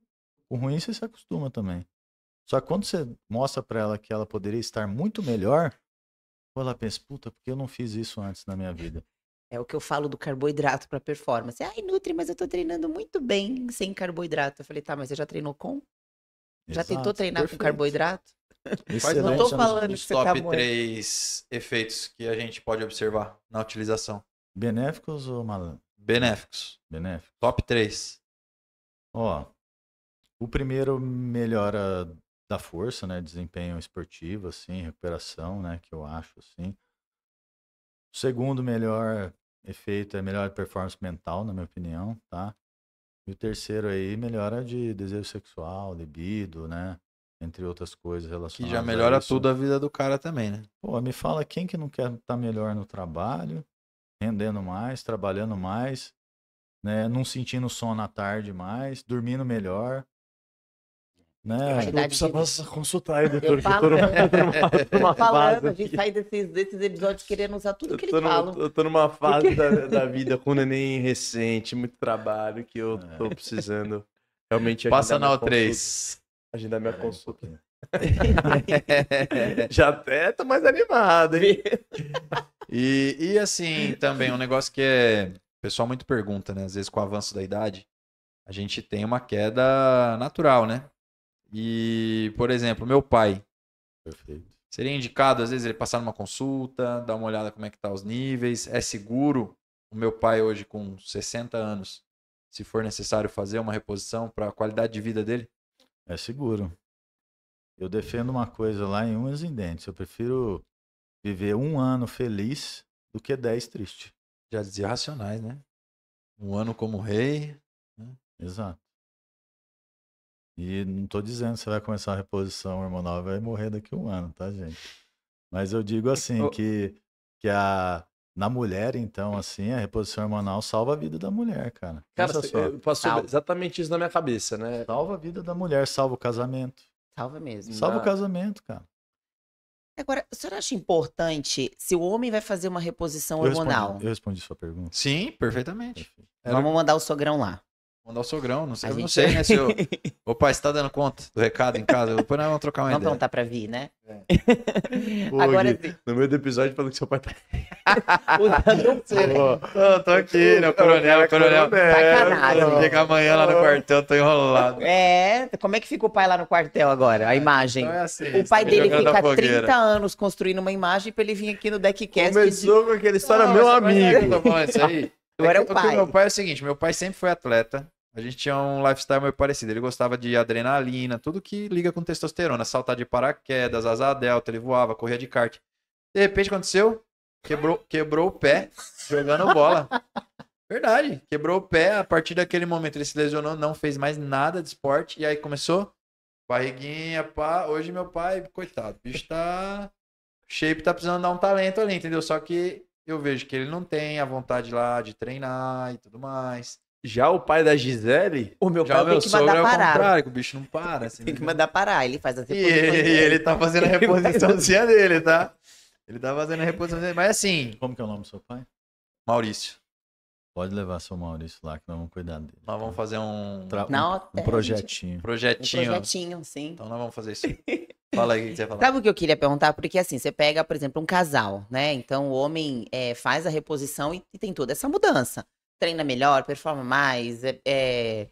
O ruim você se acostuma também. Só que quando você mostra pra ela que ela poderia estar muito melhor, ela pensa, puta, por que eu não fiz isso antes na minha vida? É o que eu falo do carboidrato para performance. Ai, Nutri, mas eu tô treinando muito bem sem carboidrato. Eu falei, tá, mas você já treinou com? Já tentou Exato, treinar perfeito. com carboidrato? Excelente Não tô falando Os tá top morto. três efeitos que a gente pode observar na utilização. Benéficos ou mal... Benéficos. benéficos? Top 3. Ó, o primeiro melhora da força, né? Desempenho esportivo, assim, recuperação, né? Que eu acho, assim. O segundo melhor efeito é melhor performance mental, na minha opinião, tá? E o terceiro aí melhora de desejo sexual, libido, né? Entre outras coisas Que relacionadas já a melhora isso. tudo a vida do cara também, né? Pô, me fala quem que não quer estar melhor no trabalho, rendendo mais, trabalhando mais, né? Não sentindo sono à tarde mais, dormindo melhor. Né? Qualidade Não precisa de- consultar aí, doutor. Eu que eu falo, tô numa, falando, fase a gente sai desses, desses episódios querendo usar tudo Eu que numa, falam. eu tô numa fase da, da vida com neném recente, muito trabalho, que eu É. tô precisando realmente Passa na minha O3. Agendar minha um consulta. Já até tô mais animado, hein? E, e assim, também um negócio que é. O pessoal muito pergunta, né? Às vezes com o avanço da idade, a gente tem uma queda natural, né? E, por exemplo, meu pai, Perfeito. seria indicado, às vezes, ele passar numa consulta, dar uma olhada como é que tá os níveis. É seguro o meu pai hoje com 60 anos, se for necessário fazer uma reposição para a qualidade de vida dele? É seguro. Eu defendo uma coisa lá em unhas e dentes. Eu prefiro viver um ano feliz do que dez triste. Já dizia racionais, né? Um ano como rei. Exato. E não tô dizendo que você vai começar a reposição hormonal e vai morrer daqui a um ano, tá, gente? Mas eu digo assim, que, que a, na mulher, então, assim, a reposição hormonal salva a vida da mulher, cara. Cara, você- passou Salva. exatamente isso na minha cabeça, né? Salva a vida da mulher, salva o casamento. Salva mesmo. Salva Na- o casamento, cara. Agora, a senhora acha importante, se o homem vai fazer uma reposição Eu hormonal, respondi, eu respondi sua pergunta. Sim, perfeitamente. Era- vamos mandar o sogrão lá. Mandar o sogrão, não sei, A eu não gente- sei, né, se eu... Ô pai, você tá dando conta do recado em casa? Depois nós vamos trocar uma Vamos ideia. perguntar pra vir, né? Pô, Agora Gui, sim. No meio do episódio falando que seu pai tá. Usando Pô, Eu tô aqui, né, coronel, coronel. Sacanagem. Chega amanhã lá no quartel, tô enrolado. É, como é que fica o pai lá no quartel agora? A imagem. Então é assim, O pai dele fica fogueira. 30 anos construindo uma imagem pra ele vir aqui no Deckcast. Começou com aquela história, meu é amigo. eu tô falando isso aí. Agora é o pai. Meu pai é o seguinte, meu pai sempre foi atleta. A gente tinha um lifestyle meio parecido. Ele gostava de adrenalina, tudo que liga com testosterona. Saltar de paraquedas, asa delta, ele voava, corria de kart. De repente aconteceu, quebrou, quebrou o pé jogando bola. Verdade, quebrou o pé. A partir daquele momento ele se lesionou, não fez mais nada de esporte. E aí começou, barriguinha, pá. Hoje meu pai, coitado, o bicho tá... Shape tá precisando dar um talento ali, entendeu? Só que eu vejo que ele não tem a vontade lá de treinar e tudo mais. Já o pai da Gisele, O meu pai o tem que mandar é parar. que o bicho não para. Assim, Tem que né? mandar parar. Ele faz as E reposições ele, e dele. ele tá fazendo a reposiçãozinha dele, tá? Ele tá fazendo a reposição dele. Mas assim, Como que é o nome do seu pai? Maurício. Pode levar seu Maurício lá, que nós vamos cuidar dele. Nós vamos fazer um Tra- um- um, hotel, projetinho. Um projetinho. projetinho, sim. Então nós vamos fazer isso. Fala aí o que você falar. Sabe o que eu queria perguntar? Porque assim, você pega, por exemplo, um casal, né? Então o homem é, faz a reposição e, e tem toda essa mudança. Treina melhor, performa mais, é- é,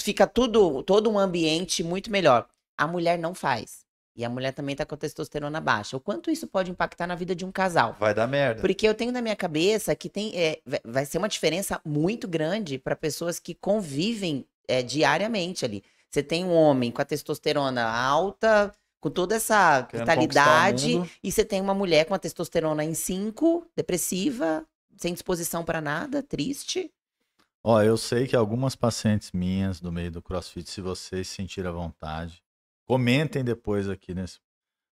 fica tudo, todo um ambiente muito melhor. A mulher não faz. E a mulher também tá com a testosterona baixa. O quanto isso pode impactar na vida de um casal? Vai dar merda. Porque eu tenho na minha cabeça que tem, é, vai- ser uma diferença muito grande para pessoas que convivem é, diariamente ali. Você tem um homem com a testosterona alta, com toda essa Querendo vitalidade, e você tem uma mulher com a testosterona em 5, depressiva, sem disposição para nada, triste. Ó, eu sei que algumas pacientes minhas do meio do CrossFit, se vocês sentirem à vontade, comentem depois aqui nesse,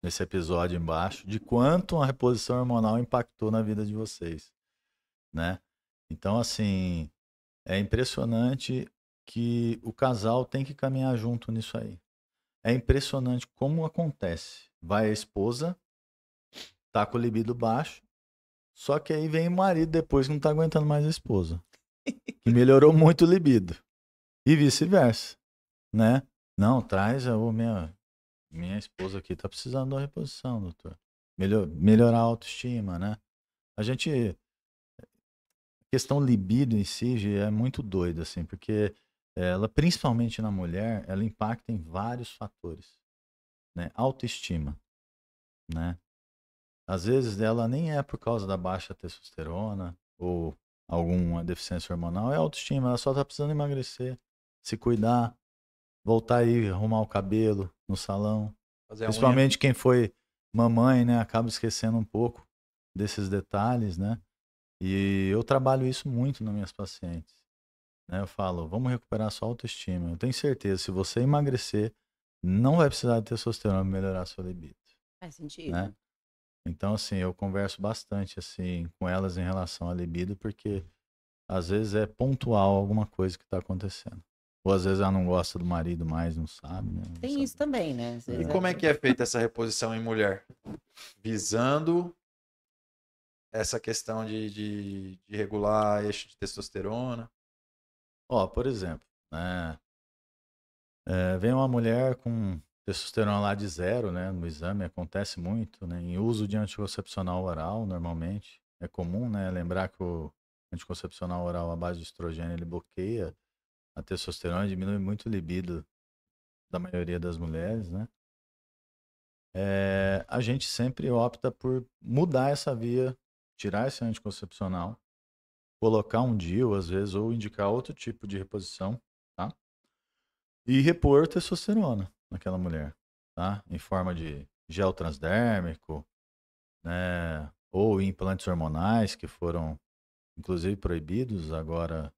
nesse episódio embaixo de quanto a reposição hormonal impactou na vida de vocês, né? Então, assim, é impressionante que o casal tem que caminhar junto nisso aí. É impressionante como acontece. Vai a esposa, tá com o libido baixo, só que aí vem o marido depois que não tá aguentando mais a esposa que melhorou muito o libido. E vice-versa, né? Não, traz a minha minha esposa aqui tá precisando de uma reposição, doutor. Melhor, melhorar a autoestima, né? A gente questão libido em si é muito doida assim, porque ela principalmente na mulher, ela impacta em vários fatores, né? Autoestima, né? Às vezes ela nem é por causa da baixa testosterona ou alguma deficiência hormonal, é autoestima. Ela só tá precisando emagrecer, se cuidar, voltar aí, arrumar o cabelo no salão. Fazer. Principalmente quem foi mamãe, né? Acaba esquecendo um pouco desses detalhes, né? E eu trabalho isso muito nas minhas pacientes. Né? Eu falo, vamos recuperar sua autoestima. Eu tenho certeza, se você emagrecer, não vai precisar de testosterona para melhorar a sua libido. Faz sentido. Né? Então, assim, eu converso bastante, assim, com elas em relação à libido, porque às vezes é pontual alguma coisa que está acontecendo. Ou às vezes ela não gosta do marido mais, não sabe, né? Não Tem sabe. isso também, né? E como é que é feita essa reposição em mulher? Visando essa questão de, de, de regular eixo de testosterona. Ó, por exemplo, né? é, vem uma mulher com testosterona lá de zero, né? No exame acontece muito, né? Em uso de anticoncepcional oral, normalmente. É comum, né? Lembrar que o anticoncepcional oral à base de estrogênio, ele bloqueia a testosterona, diminui muito o libido da maioria das mulheres, né? É, a gente sempre opta por mudar essa via, tirar esse anticoncepcional, colocar um DIU, às vezes, ou indicar outro tipo de reposição, tá? E repor testosterona naquela mulher, tá? Em forma de gel transdérmico, né? Ou implantes hormonais que foram, inclusive, proibidos agora.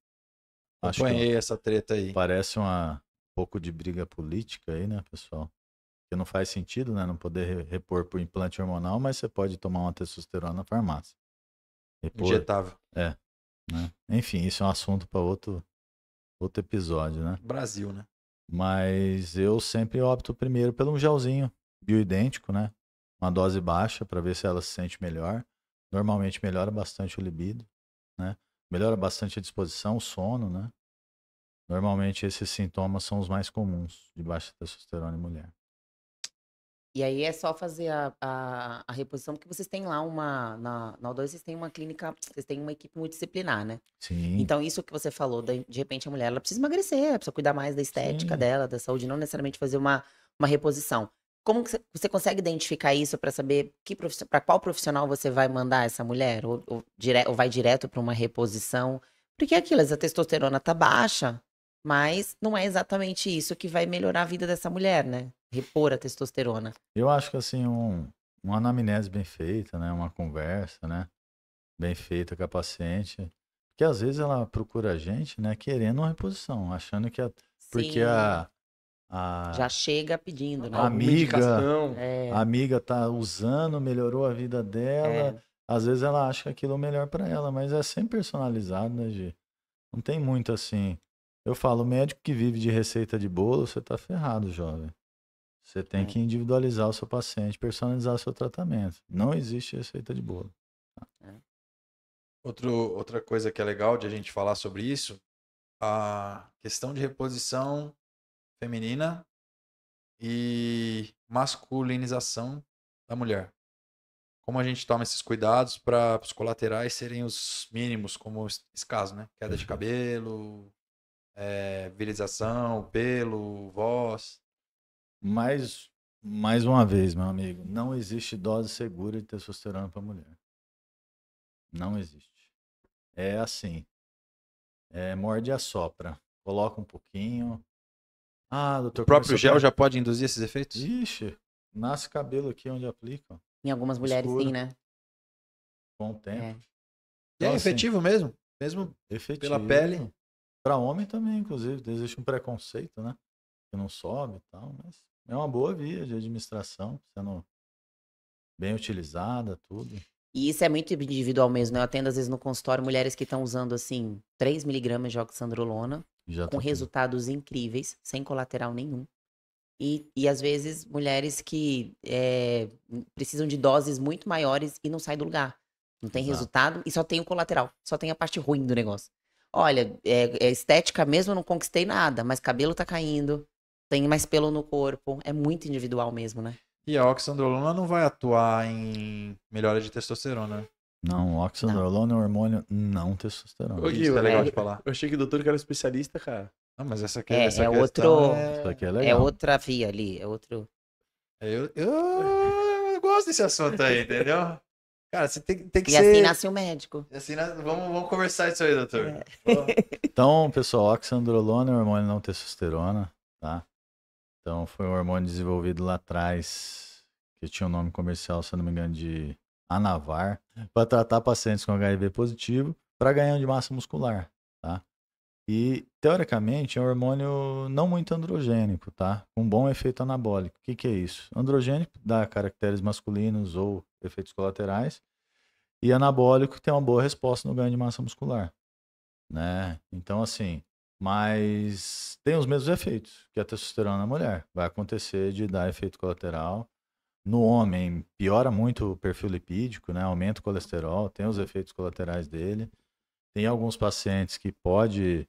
Acho que Acompanhei essa treta aí. parece uma um pouco de briga política aí, né, pessoal? Que não faz sentido, né? Não poder re- repor por implante hormonal, mas você pode tomar uma testosterona na farmácia. Repor, Injetável. né? Enfim, isso é um assunto para outro, outro episódio, né? Brasil, né? Mas eu sempre opto primeiro pelo um gelzinho bioidêntico, né? Uma dose baixa para ver se ela se sente melhor. Normalmente melhora bastante o libido, né? Melhora bastante a disposição, o sono, né? Normalmente esses sintomas são os mais comuns de baixa testosterona em mulher. E aí é só fazer a, a, a reposição, porque vocês têm lá uma. Na, na O2 vocês têm uma clínica, vocês têm uma equipe multidisciplinar, né? Sim. Então, isso que você falou, de repente a mulher ela precisa emagrecer, ela precisa cuidar mais da estética Sim. dela, da saúde, não necessariamente fazer uma, uma reposição. Como que você, você consegue identificar isso para saber para qual profissional você vai mandar essa mulher? Ou, ou, dire- ou vai direto para uma reposição? Porque é aquilo, a testosterona tá baixa, mas não é exatamente isso que vai melhorar a vida dessa mulher, né? Repor a testosterona. Eu acho que assim, um, uma anamnese bem feita, né? Uma conversa, né? Bem feita com a paciente. Porque às vezes ela procura a gente, né? Querendo uma reposição, achando que a, porque Sim, a, a, já chega pedindo, né? A amiga-. É, a amiga tá usando, melhorou a vida dela. é. Às vezes ela acha que aquilo é o melhor para ela, mas é sempre personalizado, né, Gi? Não tem muito assim. Eu falo, o médico que vive de receita de bolo, você tá ferrado, jovem. Você tem É. que individualizar o seu paciente, personalizar o seu tratamento. Não existe receita de bolo. Outro, outra coisa que é legal de a gente falar sobre isso, a questão de reposição feminina e masculinização da mulher. Como a gente toma esses cuidados para os colaterais serem os mínimos, como esse caso, né? Queda de cabelo, é, virização, pelo, voz. Mas, mais uma vez, meu amigo, não existe dose segura de testosterona para mulher. Não existe. É assim. É, morde e assopra. Coloca um pouquinho. Ah, doutor. O próprio gel a- já pode induzir esses efeitos? Ixi, nasce cabelo aqui onde aplica, Em algumas mulheres, Escuro. sim, né? com o tempo. É. É Então, assim, efetivo mesmo? Mesmo Efetivo. pela pele? Para homem também, inclusive. Existe um preconceito, né? Que não sobe e tal, mas é uma boa via de administração, sendo bem utilizada, tudo. E isso é muito individual mesmo, né? Eu atendo às vezes no consultório mulheres que estão usando, assim, 3 miligramas de oxandrolona, Já com tudo. resultados incríveis, sem colateral nenhum. E, e às vezes mulheres que é, precisam de doses muito maiores e não sai do lugar. Não tem Exato. resultado e só tem o colateral, só tem a parte ruim do negócio. Olha, é, é estética mesmo, eu não conquistei nada, mas cabelo tá caindo, tem mais pelo no corpo, é muito individual mesmo, né? E a oxandrolona não vai atuar em melhora de testosterona, né? Não, oxandrolona é um hormônio não testosterona. Ô, Gui, Isso é legal é- de falar. Eu achei que o doutor que era especialista, cara. Não, mas essa aqui É, essa é outro- É... aqui é É outra via ali, é outro. é, Eu, eu, eu gosto desse assunto aí, entendeu? Cara, você tem, tem que E ser... assim nasce o médico. assim, vamos, vamos conversar isso aí, doutor. É. Então, pessoal, oxandrolona é um hormônio não testosterona, tá? Então, foi um hormônio desenvolvido lá atrás, que tinha o nome comercial, se não me engano, de Anavar, para tratar pacientes com HIV positivo para ganhar de massa muscular, tá? E, teoricamente, é um hormônio não muito androgênico, tá? Com bom efeito anabólico. O que, que é isso? Androgênico dá caracteres masculinos ou efeitos colaterais, e anabólico tem uma boa resposta no ganho de massa muscular né? Então, assim, mas tem os mesmos efeitos que a testosterona na mulher. Vai acontecer de dar efeito colateral. No homem, piora muito o perfil lipídico, né? Aumenta o colesterol, tem os efeitos colaterais dele. Tem alguns pacientes que pode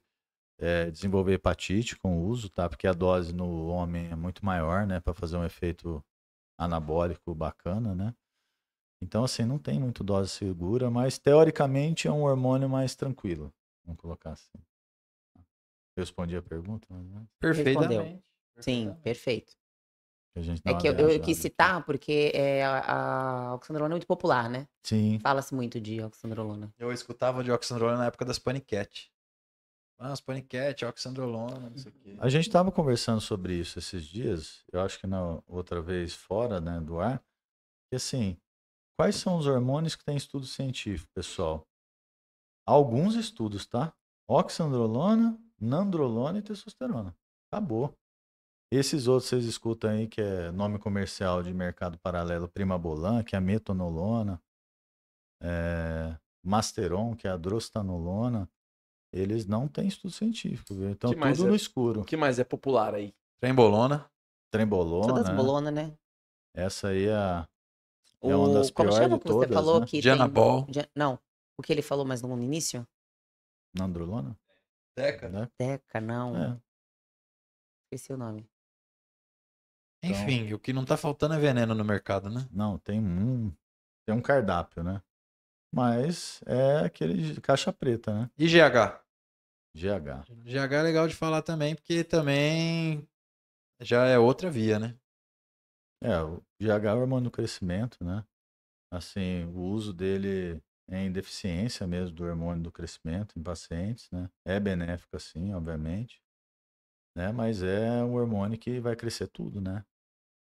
eh, desenvolver hepatite com o uso, tá? Porque a dose no homem é muito maior, né? Para fazer um efeito anabólico bacana, né? Então, assim, não tem muito dose segura, mas teoricamente é um hormônio mais tranquilo. Vamos colocar assim. Respondi a pergunta, né, Perfeitamente. Sim, perfeito. É que eu, eu quis aqui. citar porque é, a, a oxandrolona é muito popular, né? Sim. Fala-se muito de oxandrolona. Eu escutava de oxandrolona na época das paniquete. Ah, as paniquete, oxandrolona, não sei o quê. A gente estava conversando sobre isso esses dias, eu acho que na outra vez fora né, do ar, que assim, quais são os hormônios que tem estudo científico, pessoal? Alguns estudos, tá? Oxandrolona, nandrolona e testosterona. Acabou. Esses outros vocês escutam aí, que é nome comercial de mercado paralelo, Primabolan, que é a metonolona, é, Masteron, que é a drostanolona, eles não têm estudo científico, viu? Então Que tudo é? no escuro. O que mais é popular aí? Trembolona. Trembolona, Todas né? bolona, né? essa aí é, a- O, É uma das como piores chama de que você todas, falou né? que Dianabol. tem... Dia- Não, o que ele falou mais no início? nandrolona? Teca. Né? Teca, não. É. Esqueci o nome. Então- Enfim, o que não tá faltando é veneno no mercado, né? Não, tem um, tem um cardápio, né? Mas é aquele de caixa preta, né? E GH? GH. GH é legal de falar também, porque também já é outra via, né? É, o GH é o hormônio do crescimento, né? Assim, o uso dele em deficiência mesmo do hormônio do crescimento em pacientes, né? É benéfico, sim, obviamente. Né? Mas é um hormônio que vai crescer tudo, né?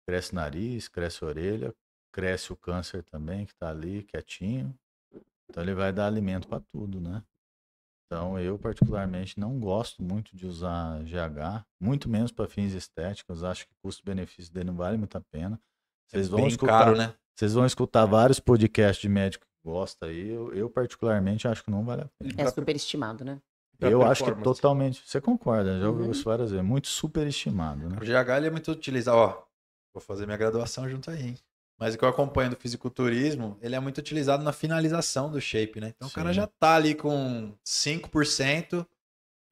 Cresce nariz, cresce orelha, cresce o câncer também, que tá ali quietinho. Então ele vai dar alimento para tudo, né? Então eu particularmente não gosto muito de usar GH, muito menos para fins estéticos. Acho que o custo-benefício dele não vale muito a pena. Vocês vão Bem escutar, caro, né? vocês vão escutar vários podcasts de médico gosta aí. Eu, eu particularmente acho que não vale a pena. É superestimado, né? Eu acho que totalmente. Você concorda? Já ouviu Uhum. isso várias vezes. Muito superestimado, né? O GH ele é muito utilizado. Ó, vou fazer minha graduação junto aí, hein? Mas o que eu acompanho do fisiculturismo, ele é muito utilizado na finalização do shape, né? Então o cara Sim. já tá ali com 5%,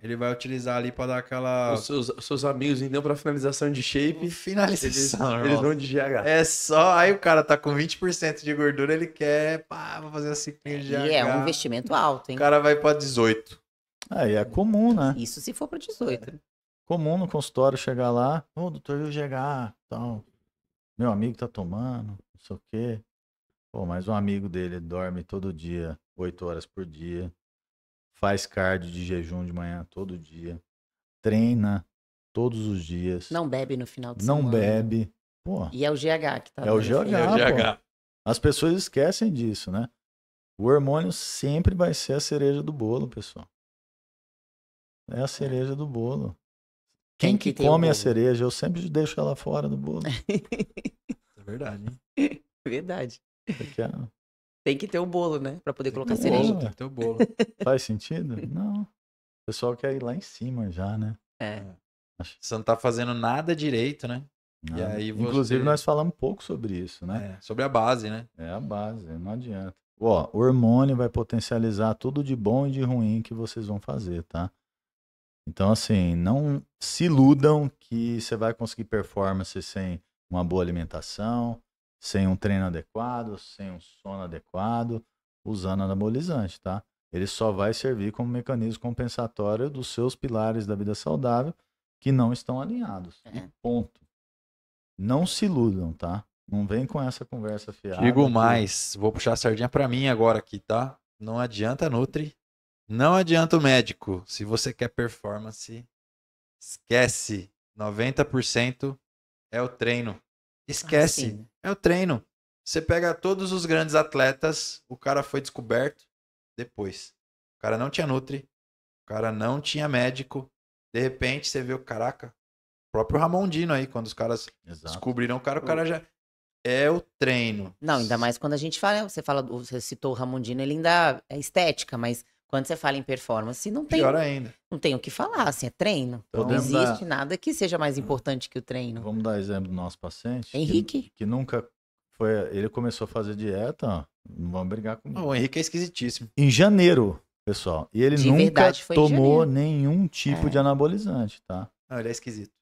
ele vai utilizar ali pra dar aquela Os seus, os seus amigos, então, pra finalização de shape, eles, finalização. eles irmão. vão de GH. É só, aí o cara tá com 20% de gordura, ele quer, pá, vou fazer a ciclinha de E é um GH. investimento alto, O hein? cara vai pra 18. Aí é comum, né? Isso se for para 18. Comum no consultório chegar lá, ô, doutor, eu GH, tal. Meu amigo tá tomando, não sei o quê. Pô, mas um amigo dele dorme todo dia, oito horas por dia, faz cardio de jejum de manhã todo dia, treina todos os dias, Não bebe no final de não semana. bebe. Pô, E é o GH que tá É o GH. efeito. Ah, pô. as pessoas esquecem disso, né? O hormônio sempre vai ser a cereja do bolo, pessoal. É a cereja do bolo. Quem que que o come a cereja, eu sempre deixo ela fora do bolo. É verdade, hein? Verdade. Porque é- Tem que ter o bolo, né? Pra poder colocar cereja. bolo. Tem que ter o bolo. faz sentido? Não. O pessoal quer ir lá em cima já, né? É. Você não tá fazendo nada direito, né? E aí Inclusive, você- nós falamos um pouco sobre isso, né? É, sobre a base, né? É a base, não adianta. Ó, o hormônio vai potencializar tudo de bom e de ruim que vocês vão fazer, tá? Então, assim, não se iludam que você vai conseguir performance sem uma boa alimentação, sem um treino adequado, sem um sono adequado, usando anabolizante, tá? Ele só vai servir como mecanismo compensatório dos seus pilares da vida saudável que não estão alinhados. É. ponto. Não se iludam, tá? Não vem com essa conversa fiada. Digo que- mais, vou puxar a sardinha pra mim agora aqui, tá? Não adianta Nutri, não adianta o médico. Se você quer performance, esquece. 90% é o treino. Esquece, Assim, é o treino. Você pega todos os grandes atletas, o cara foi descoberto depois. O cara não tinha Nutri, o cara não tinha médico. De repente você vê o caraca, o próprio Ramondino aí, quando os caras Exato. descobriram o cara, o cara já é o treino. Não, ainda mais quando a gente fala, você fala, você citou o Ramondino, ele ainda é estética, mas quando você fala em performance, não tem, Pior ainda. não tem o que falar, assim, é treino. Então, não existe nada que seja mais importante que o treino. Vamos dar exemplo do nosso paciente. que- Henrique. Que, nunca foi. Ele começou a fazer dieta, ó. Não vamos brigar comigo. O Henrique é esquisitíssimo. Em janeiro, pessoal. E ele De nunca verdade, tomou nenhum tipo É. de anabolizante, tá? Não, ele é esquisito.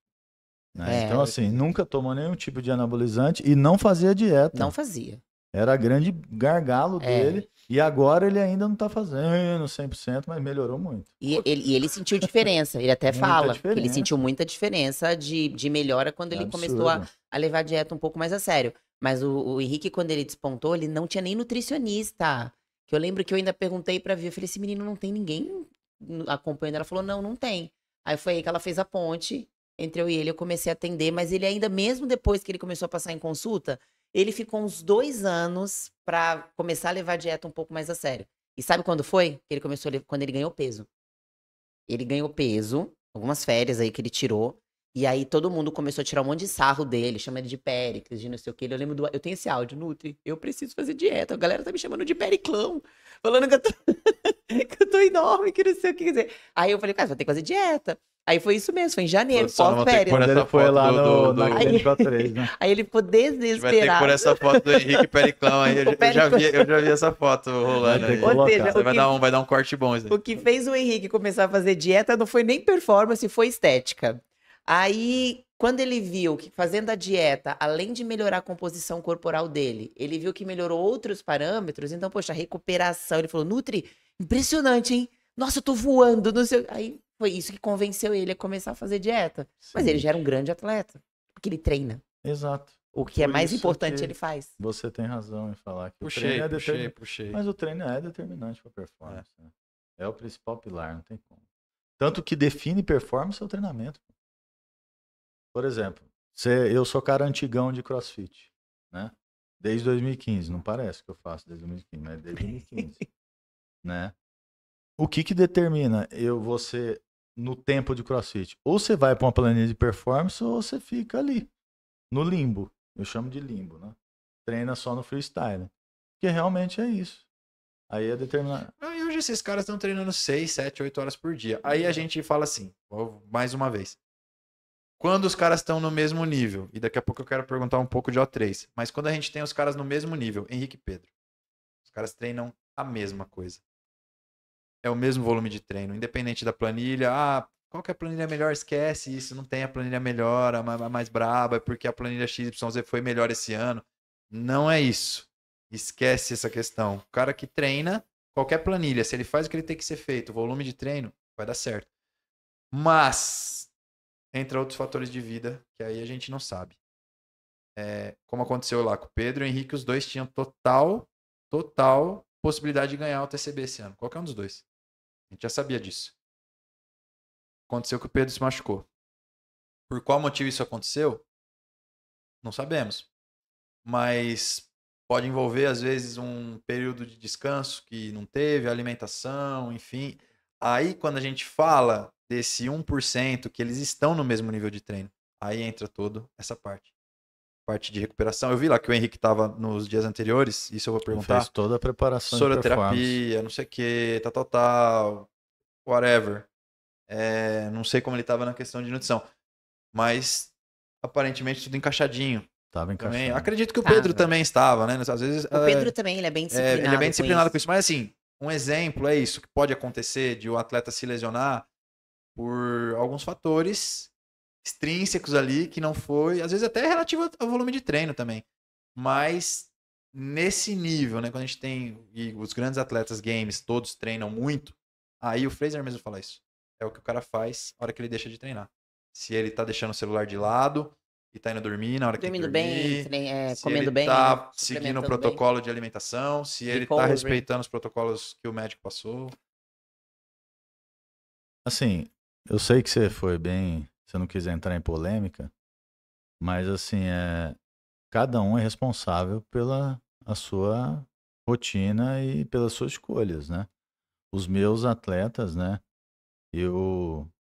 Né? É. Então, assim, nunca tomou nenhum tipo de anabolizante e não fazia dieta. Não fazia. Era grande gargalo É. dele. E agora ele ainda não tá fazendo 100%, mas melhorou muito. E ele, ele sentiu diferença. Ele até fala que ele sentiu muita diferença de, de melhora quando ele começou a, a levar a dieta um pouco mais a sério. Mas o, o Henrique, quando ele despontou, ele não tinha nem nutricionista. Que eu lembro que eu ainda perguntei pra ver, eu falei, esse menino não tem ninguém acompanhando. Ela falou, não, não tem. Aí foi aí que ela fez a ponte entre eu e ele, eu comecei a atender, mas ele ainda, mesmo depois que ele começou a passar em consulta, ele ficou uns dois anos pra começar a levar a dieta um pouco mais a sério. E sabe quando foi? Ele começou a le- quando ele ganhou peso. Ele ganhou peso, algumas férias aí que ele tirou. E aí todo mundo começou a tirar um monte de sarro dele, chama ele de Péricles, de não sei o que. Eu lembro do. Eu tenho esse áudio, Nutri. Eu preciso fazer dieta. A galera tá me chamando de Periclão. Falando que eu tô, que eu tô enorme, que não sei o que. Quer dizer. Aí eu falei, cara, vou ter que fazer dieta. Aí foi isso mesmo, foi em janeiro, que pós-férias. Quando ele foi foto lá do- no, do- na do- Clínica 3, né? Aí ele ficou gente vai ter que desesperado. pôr essa foto do Henrique Periclão aí. Eu, já vi, eu já vi essa foto rolando aí. que Ou seja, o vai que- dar, um, vai dar um corte bom aí. O que fez o Henrique começar a fazer dieta não foi nem performance, foi estética. Aí, quando ele viu que fazendo a dieta, além de melhorar a composição corporal dele, ele viu que melhorou outros parâmetros, então, poxa, a recuperação, ele falou, Nutri, impressionante, hein? Nossa, eu tô voando, não sei. Aí foi isso que convenceu ele a começar a fazer dieta. Mas Sim. ele já era um grande atleta, porque ele treina. Exato. O que é Por mais isso importante ele faz. Você tem razão em falar que o Puxei, treino é puxei, determinante. puxei. Mas o treino é determinante para performance. né? É o principal pilar, não tem como. Tanto que define performance é o treinamento. Por exemplo, você- eu sou cara antigão de crossfit, né? Desde 2015, não parece que eu faço desde 2015, mas desde 2015, né? O que que determina eu você no tempo de crossfit? Ou você vai para uma planilha de performance ou você fica ali, no limbo. Eu chamo de limbo, né? Treina só no freestyle. Porque realmente é isso. Aí é determinar. E hoje esses caras estão treinando 6, 7, 8 horas por dia. Aí a gente fala assim, mais uma vez. Quando os caras estão no mesmo nível, e daqui a pouco eu quero perguntar um pouco de O3, mas quando a gente tem os caras no mesmo nível, Henrique e Pedro, os caras treinam a mesma coisa. É o mesmo volume de treino, independente da planilha. Ah, qual que é a planilha melhor? Esquece isso, não tem a planilha melhor, a ma- a mais braba, é porque a planilha XYZ foi melhor esse ano. Não é isso. Esquece essa questão. O cara que treina, qualquer planilha, se ele faz o que ele tem que ser feito, volume de treino, vai dar certo. Mas entra outros fatores de vida que aí a gente não sabe. É, como aconteceu lá com o Pedro e o Henrique, os dois tinham total, total possibilidade de ganhar o TCB esse ano. Qualquer um dos dois. A gente já sabia disso. Aconteceu que o Pedro se machucou. Por qual motivo isso aconteceu? Não sabemos. Mas pode envolver, às vezes, um período de descanso que não teve, alimentação, enfim. Aí, quando a gente fala desse 1% que eles estão no mesmo nível de treino, aí entra toda essa parte. Parte de recuperação. Eu vi lá que o Henrique estava nos dias anteriores, isso eu vou perguntar. Fez toda a preparação. Soroterapia, não sei o que, tal, tal, tal, whatever. É, não sei como ele estava na questão de nutrição. Mas aparentemente tudo encaixadinho. Tava Também. encaixando. Acredito que o Tava. Pedro também estava, né? Às vezes. O é, Pedro também, ele é bem é, disciplinado. ele é bem disciplinado com com isso. Mas assim, um exemplo é isso que pode acontecer de o atleta se lesionar por alguns fatores extrínsecos ali que não foi, às vezes até relativo ao volume de treino também. Mas nesse nível, né, quando a gente tem e os grandes atletas games todos treinam muito, aí o Fraser mesmo fala isso. É o que o cara faz na hora que ele deixa de treinar. Se ele tá deixando o celular de lado e tá indo dormir na hora que Dormindo que bem, dormir, trein- é, se comendo ele bem. tá né, seguindo o suplementando bem. protocolo de alimentação, se ele tá Recovery. respeitando os protocolos que o médico passou. Assim, eu sei que você foi bem, você não quis entrar em polêmica, mas assim, é, cada um é responsável pela a sua rotina e pelas suas escolhas, né? Os meus atletas, né? Eu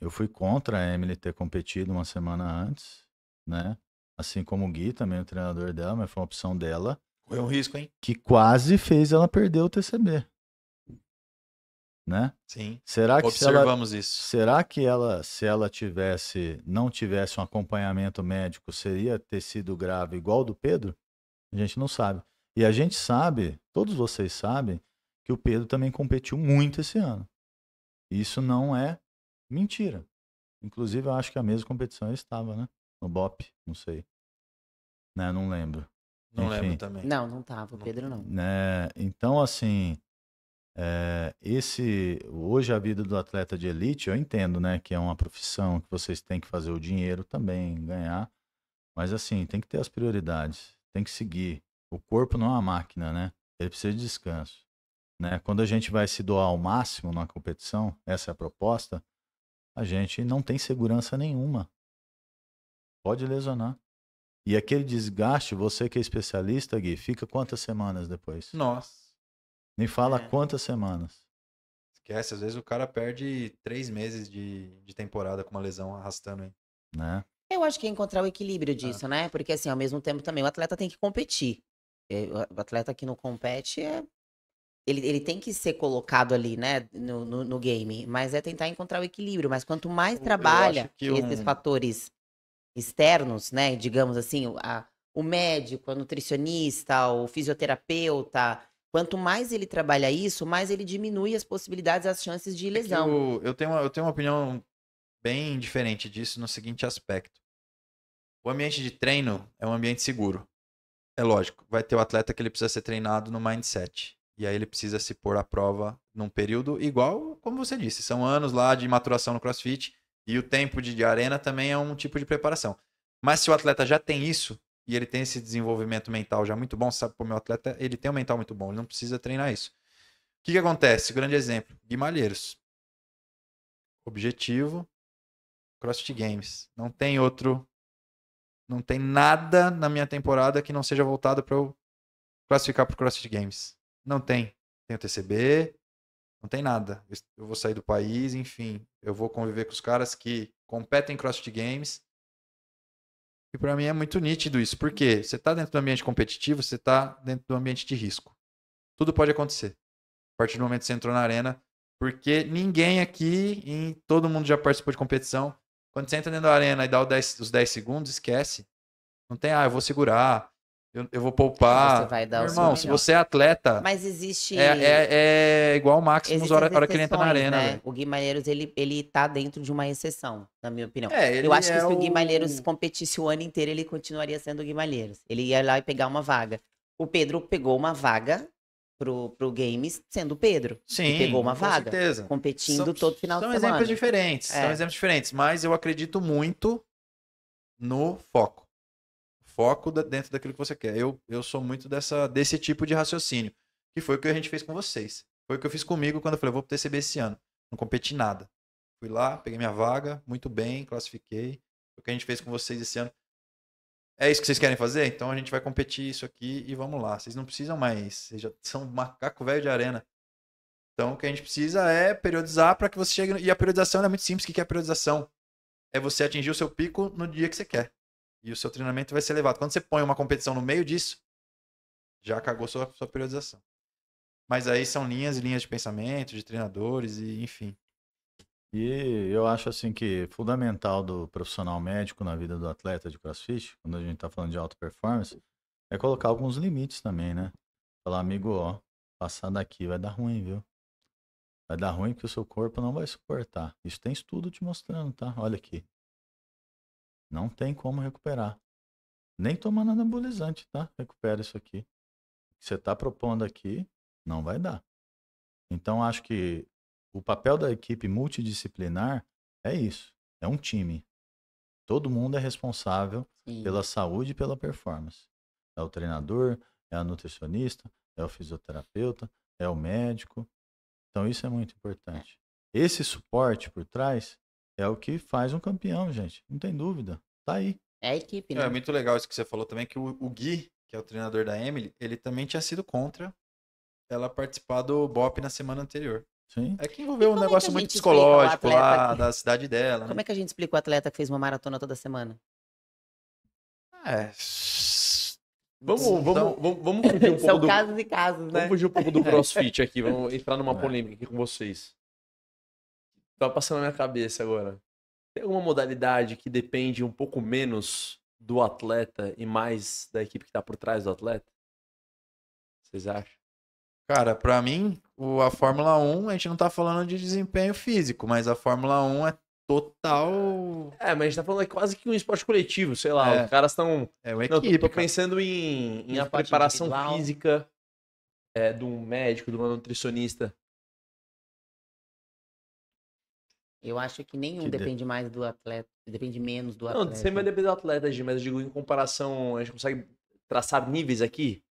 eu fui contra a Emily ter competido uma semana antes, né? Assim como o Gui, também o treinador dela, mas foi uma opção dela, Correu um risco, hein? que quase fez ela perder o TCB, né? Sim. Será que se ela, Observamos isso. Será que ela, se ela tivesse, não tivesse um acompanhamento médico, seria ter sido grave igual ao do Pedro? A gente não sabe. E a gente sabe, todos vocês sabem, que o Pedro também competiu muito esse ano. Isso não é mentira. Inclusive, eu acho que a mesma competição ele estava, né? No BOP, não sei. Né? Não lembro. Não Enfim. lembro também. Não, não tava, o Pedro não. né? Então, assim, é, esse hoje a vida do atleta de elite, eu entendo, né, que é uma profissão que vocês têm que fazer o dinheiro também, ganhar, mas assim, tem que ter as prioridades, tem que seguir. O corpo não é uma máquina, né? Ele precisa de descanso, né? Quando a gente vai se doar ao máximo na competição, essa é a proposta, a gente não tem segurança nenhuma. Pode lesionar. E aquele desgaste, você que é especialista, Gui, fica quantas semanas depois? Nossa. Me fala É. quantas semanas. Esquece, às vezes o cara perde três meses de, de temporada com uma lesão arrastando, hein? Né? Eu acho que é encontrar o equilíbrio disso, né? Porque, assim, ao mesmo tempo também, o atleta tem que competir. É, O atleta que não compete é. Ele, ele tem que ser colocado ali, né, no, no, no game, mas é tentar encontrar o equilíbrio. Mas quanto mais trabalha esses um- fatores externos, né, digamos assim, o- a- o médico, a nutricionista, o fisioterapeuta, quanto mais ele trabalha isso, mais ele diminui as possibilidades, as chances de É lesão. Eu, eu, tenho uma, eu tenho uma opinião bem diferente disso no seguinte aspecto. O ambiente de treino é um ambiente seguro. É lógico, vai ter o atleta que ele precisa ser treinado no mindset. E aí ele precisa se pôr à prova num período igual, como você disse, são anos lá de maturação no CrossFit e o tempo de, de arena também é um tipo de preparação. Mas se o atleta já tem isso e ele tem esse desenvolvimento mental já muito bom, sabe, pô, meu atleta, ele tem um mental muito bom, ele não precisa treinar isso. O que, que acontece? Grande exemplo, Guimalheiros. Objetivo, CrossFit Games. Não tem outro. Não tem nada na minha temporada que não seja voltado para eu classificar para CrossFit Games. Não tem. Tem o TCB, não tem nada. Eu vou sair do país, enfim. Eu vou conviver com os caras que competem em CrossFit Games. E para mim é muito nítido isso. Porque você tá dentro do ambiente competitivo, você tá dentro do ambiente de risco. Tudo pode acontecer. A partir do momento que você entrou na arena, porque ninguém aqui, em todo mundo já participou de competição, Quando você entra dentro da arena e dá o 10 os 10 segundos, esquece. Não tem, ah, eu vou segurar, eu, eu vou poupar. Você vai dar Meu o seu irmão, se você é atleta, Mas existe. é, é, é igual o Maximus existem hora, hora que ele entra na arena, né? O Guimarães, ele, ele tá dentro de uma exceção, na minha opinião. É, Eu acho que é se o Guimarães competisse o ano inteiro, ele continuaria sendo o Guimarães. Ele ia lá e pegar uma vaga. O Pedro pegou uma vaga pro, pro Games sendo o Pedro. Sim, pegou uma com vaga, certeza. competindo São- todo final são de semana. exemplos diferentes, É. são exemplos diferentes, mas eu acredito muito no foco. Foco dentro daquilo que você quer. Eu, eu sou muito dessa, desse tipo de raciocínio, que foi o que a gente fez com vocês. Foi o que eu fiz comigo quando eu falei, vou pro TCB esse ano. Não competi nada. Fui lá, peguei minha vaga, muito bem, classifiquei. Foi o que a gente fez com vocês esse ano. É isso que vocês querem fazer? Então a gente vai competir isso aqui e vamos lá. Vocês não precisam mais, vocês já são macaco velho de arena. Então o que a gente precisa é periodizar para que você chegue. E a periodização é muito simples. O que é periodização? É você atingir o seu pico no dia que você quer. E o seu treinamento vai ser elevado. Quando você põe uma competição no meio disso, já cagou sua, sua periodização. Mas aí são linhas e linhas de pensamento, de treinadores e enfim. E eu acho assim que fundamental do profissional médico na vida do atleta de CrossFit, quando a gente tá falando de alta performance, é colocar alguns limites também, né? Falar, amigo, ó, passar daqui vai dar ruim, viu? Vai dar ruim que o seu corpo não vai suportar. Isso tem estudo te mostrando, tá? Olha aqui. Não tem como recuperar. Nem tomando anabolizante, tá? Recupera isso aqui. O que você tá propondo aqui, não vai dar. Então, acho que o papel da equipe multidisciplinar é isso. É um time. Todo mundo é responsável Sim. pela saúde e pela performance. É o treinador, é a nutricionista, é o fisioterapeuta, é o médico. Então isso é muito importante. Esse suporte por trás é o que faz um campeão, gente. Não tem dúvida. Tá aí. É a equipe, né? É muito legal isso que você falou também, que o, o Gui, que é o treinador da Emily, ele também tinha sido contra ela participar do BOP na semana anterior. Sim. É que envolveu um é negócio a muito psicológico lá, que- da cidade dela. né? Como é que a gente explica o atleta que fez uma maratona toda semana? É. Vamos, Então- vamos, vamos, vamos fugir um pouco São do, casos e casos, né? vamos fugir um pouco do crossfit aqui. Vamos entrar numa É. polêmica aqui com vocês. Tá passando na minha cabeça agora. Tem alguma modalidade que depende um pouco menos do atleta e mais da equipe que tá por trás do atleta? Vocês acham? Cara, pra mim, o- a Fórmula 1, a gente não tá falando de desempenho físico, mas a Fórmula 1 é total. É, mas a gente tá falando quase que um esporte coletivo, sei lá. É. Os caras estão. É uma Não, equipe. tô, tô cara. pensando em, em a preparação individual. física é, de um médico, de uma nutricionista. Eu acho que nenhum Que de- depende mais do atleta, depende menos do Não, atleta. sempre vai depender do atleta, Gi, mas eu digo em comparação, a gente consegue traçar níveis aqui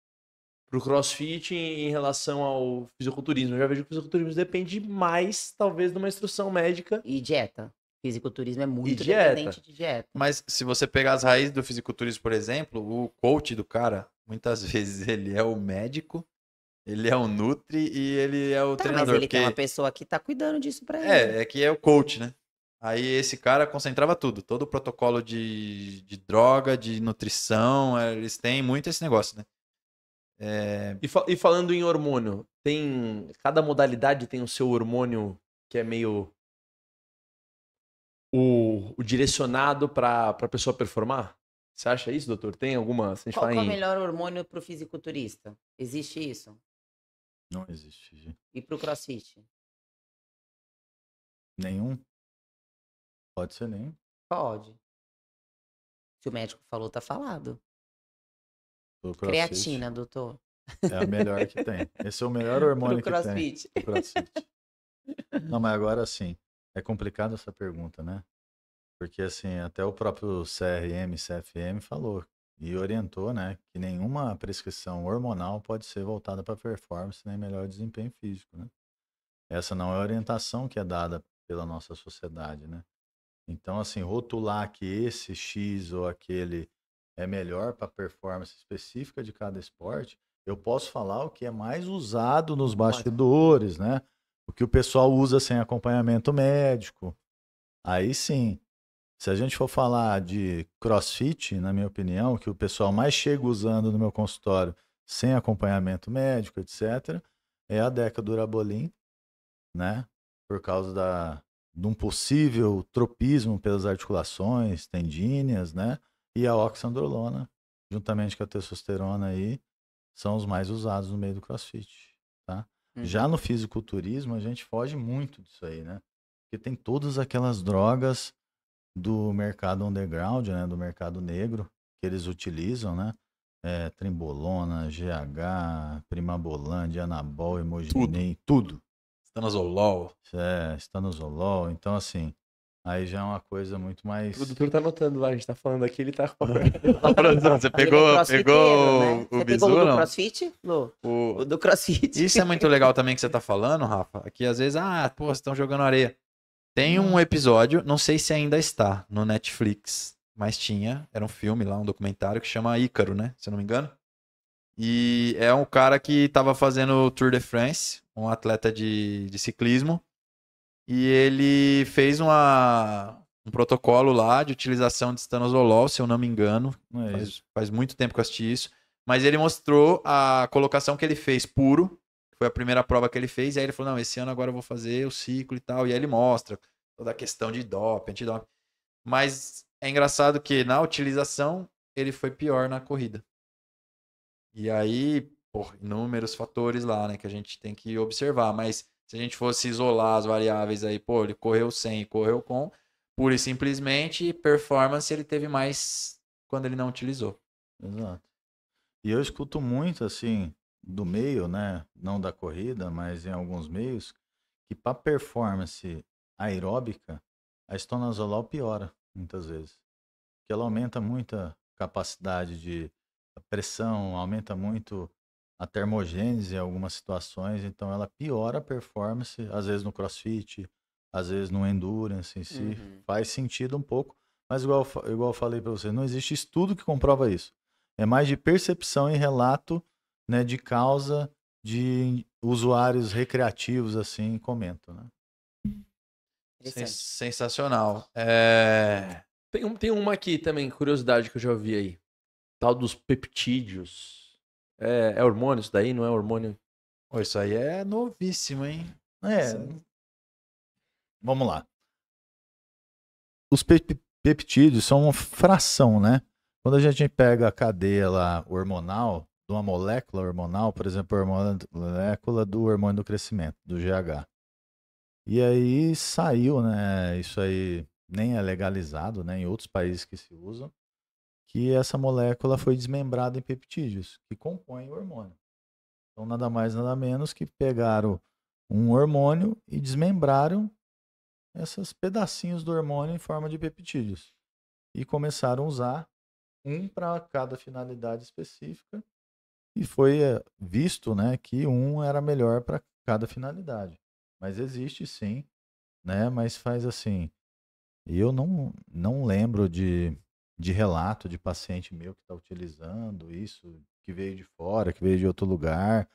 pro crossfit em, em relação ao fisiculturismo. Eu já vejo que o fisiculturismo depende mais, talvez, de uma instrução médica. E dieta. Fisiculturismo é muito dieta? dependente de dieta. Mas se você pegar as raízes do fisiculturismo, por exemplo, o coach do cara, muitas vezes ele é o médico, ele é o nutri e ele é o Tá, mas treinador. ele tem porque- uma pessoa que tá cuidando disso pra ele. É, é que é o coach, né? Aí esse cara concentrava tudo, todo o protocolo de, de droga, de nutrição, é, eles têm muito esse negócio, né? É, E, fa- e falando em hormônio, tem. Cada modalidade tem o seu hormônio que é meio. O, o direcionado pra, pra pessoa performar? Você acha isso, doutor? Tem alguma. Se a gente Qual fala que é o melhor hormônio pro fisiculturista? Existe isso? Não existe. E pro crossfit? Nenhum. Pode ser nenhum. Pode. Se o médico falou, tá falado. Pro crossfit, Creatina, doutor. É a melhor que tem. Esse é o melhor hormônio que tem. pro CrossFit. Não, mas agora sim, é complicado essa pergunta, né? Porque assim, até o próprio CRM, CFM falou e orientou, né, que nenhuma prescrição hormonal pode ser voltada para performance nem melhor desempenho físico, né? Essa não é a orientação que é dada pela nossa sociedade, né? Então, assim, rotular que esse X ou aquele é melhor para performance específica de cada esporte, eu posso falar o que é mais usado nos bastidores, né? O que o pessoal usa sem acompanhamento médico. Aí sim. Se a gente for falar de crossfit, na minha opinião, que o pessoal mais chega usando no meu consultório sem acompanhamento médico, etc., é a Deca Durabolin, né? Por causa da, de um possível tropismo pelas articulações tendíneas, né? E a oxandrolona, juntamente com a testosterona aí, são os mais usados no meio do crossfit, tá? Uhum. Já no fisiculturismo, a gente foge muito disso aí, né? Porque tem todas aquelas drogas do mercado underground, né? Do mercado negro, que eles utilizam, né? É, trimbolona, GH, primabolan, dianabol, hemogenin, tudo. Stanozolol. É, estanozolol. Então, assim, aí já é uma coisa muito mais... O produtor tá anotando lá, a gente tá falando aqui, ele tá. Você Ele é pegou, pegou né? o Você bizu, pegou o do crossfit? Lu? O- O do crossfit. Isso é muito legal também que você tá falando, Rafa. Aqui às vezes, ah, pô, vocês estão jogando areia. Tem um episódio, não sei se ainda está no Netflix, mas tinha, era um filme lá, um documentário que chama Ícaro, né? Se eu não me engano. E é um cara que tava fazendo o Tour de France, um atleta de, de ciclismo. E ele fez uma, um protocolo lá de utilização de stanozolol, se eu não me engano. Não é. Faz, faz muito tempo que eu assisti isso. Mas ele mostrou a colocação que ele fez puro. Foi a primeira prova que ele fez. E aí ele falou: não, esse ano agora eu vou fazer o ciclo e tal. E aí ele mostra toda a questão de doping, antidoping. Mas é engraçado que na utilização ele foi pior na corrida. E aí, por inúmeros fatores lá, né, que a gente tem que observar. Mas se a gente fosse isolar as variáveis aí, pô, ele correu sem e correu com, pura e simplesmente, performance ele teve mais quando ele não utilizou. Exato. E eu escuto muito, assim, do meio, né? Não da corrida, mas em alguns meios, que para performance aeróbica, a estonazolol piora, muitas vezes. Porque ela aumenta muito a capacidade de pressão, aumenta muito a termogênese em algumas situações, então ela piora a performance, às vezes no crossfit, às vezes no endurance em si. Uhum. Faz sentido um pouco, mas igual, igual eu falei para você, não existe estudo que comprova isso. É mais de percepção e relato né, de causa de usuários recreativos assim comentam, né? Sens- Sensacional. É... Tem, um- tem uma aqui também, curiosidade que eu já ouvi aí. Tal dos peptídeos. É, é hormônio isso daí? Não é hormônio? Pô, isso aí é novíssimo, hein? É. Sim. Vamos lá. Os pep- peptídeos são uma fração, né? Quando a gente pega a cadeia lá hormonal, de uma molécula hormonal, por exemplo, a molécula do hormônio do crescimento, do GH. E aí saiu, né? Isso aí nem é legalizado, né? Em outros países que se usam, que essa molécula foi desmembrada em peptídeos, que compõem o hormônio. Então, nada mais, nada menos que pegaram um hormônio e desmembraram esses pedacinhos do hormônio em forma de peptídeos. E começaram a usar um para cada finalidade específica. E foi eh, visto né, que um era melhor para cada finalidade. Mas existe sim, né? Mas faz assim. Eu não, não lembro de, de relato de paciente meu que está utilizando isso, que veio de fora, que veio de outro lugar.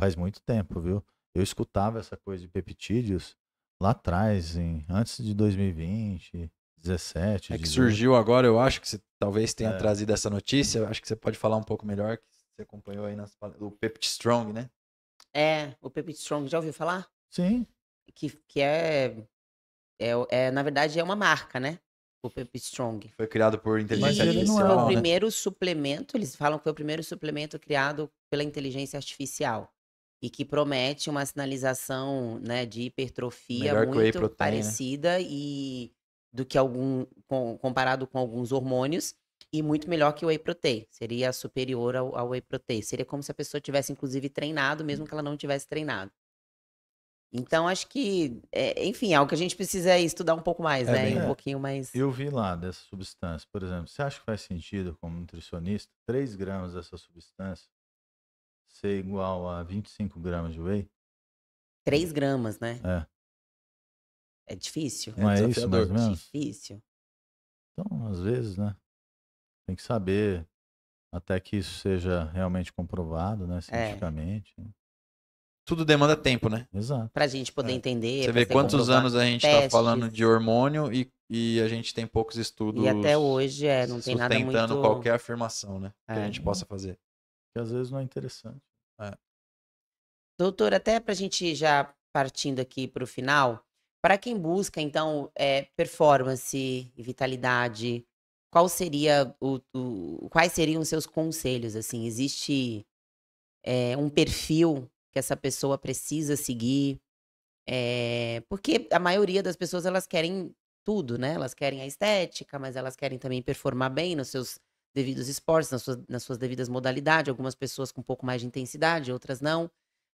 Faz muito tempo, viu? Eu escutava essa coisa de peptídeos lá atrás, em, antes de 2020, 17. É que 18. surgiu agora, eu acho que você talvez tenha É. trazido essa notícia. Eu Acho que você pode falar um pouco melhor, que você acompanhou aí nas, pal- o Pepti Strong, né? É, o Pepit Strong, já ouviu falar? Sim, Que, que é, é, é, na verdade, é uma marca, né? O Pepit Strong. Foi criado por inteligência ele não Isso, é foi o artificial, né? primeiro suplemento, eles falam que foi o primeiro suplemento criado pela inteligência artificial. E que promete uma sinalização né, de hipertrofia Melhor muito protein, né? parecida e do que algum com- comparado com alguns hormônios e muito melhor que o whey protein. Seria superior ao, ao whey protein. Seria como se a pessoa tivesse inclusive treinado, mesmo que ela não tivesse treinado. Então acho que, é, enfim, é algo que a gente precisa estudar um pouco mais, É né? bem- um É. pouquinho mais. eu vi lá dessa substância. Por exemplo, você acha que faz sentido, como nutricionista, 3 gramas dessa substância ser igual a 25 gramas de whey? 3 gramas, né? É. É difícil. Não é, isso, desafiador. mais ou menos? Difícil. Então, às vezes, né? Tem que saber até que isso seja realmente comprovado, né? Cientificamente. né? Tudo demanda tempo, né? Exato. Pra gente poder É. entender. Você vê quantos anos a gente tá testes. falando de hormônio e, e a gente tem poucos estudos E até hoje, é, não tem nada muito... sustentando qualquer afirmação, né? Que É. a gente possa fazer. Que às vezes não é interessante. Doutor, até pra gente já partindo aqui pro final, Para quem busca, então, é, performance e vitalidade, qual seria o, o- quais seriam os seus conselhos? Assim, existe é, um perfil que essa pessoa precisa seguir? É, porque a maioria das pessoas elas querem tudo, né? Elas querem a estética, mas elas querem também performar bem nos seus devidos esportes, nas suas, nas suas devidas modalidades. Algumas pessoas com um pouco mais de intensidade, outras não.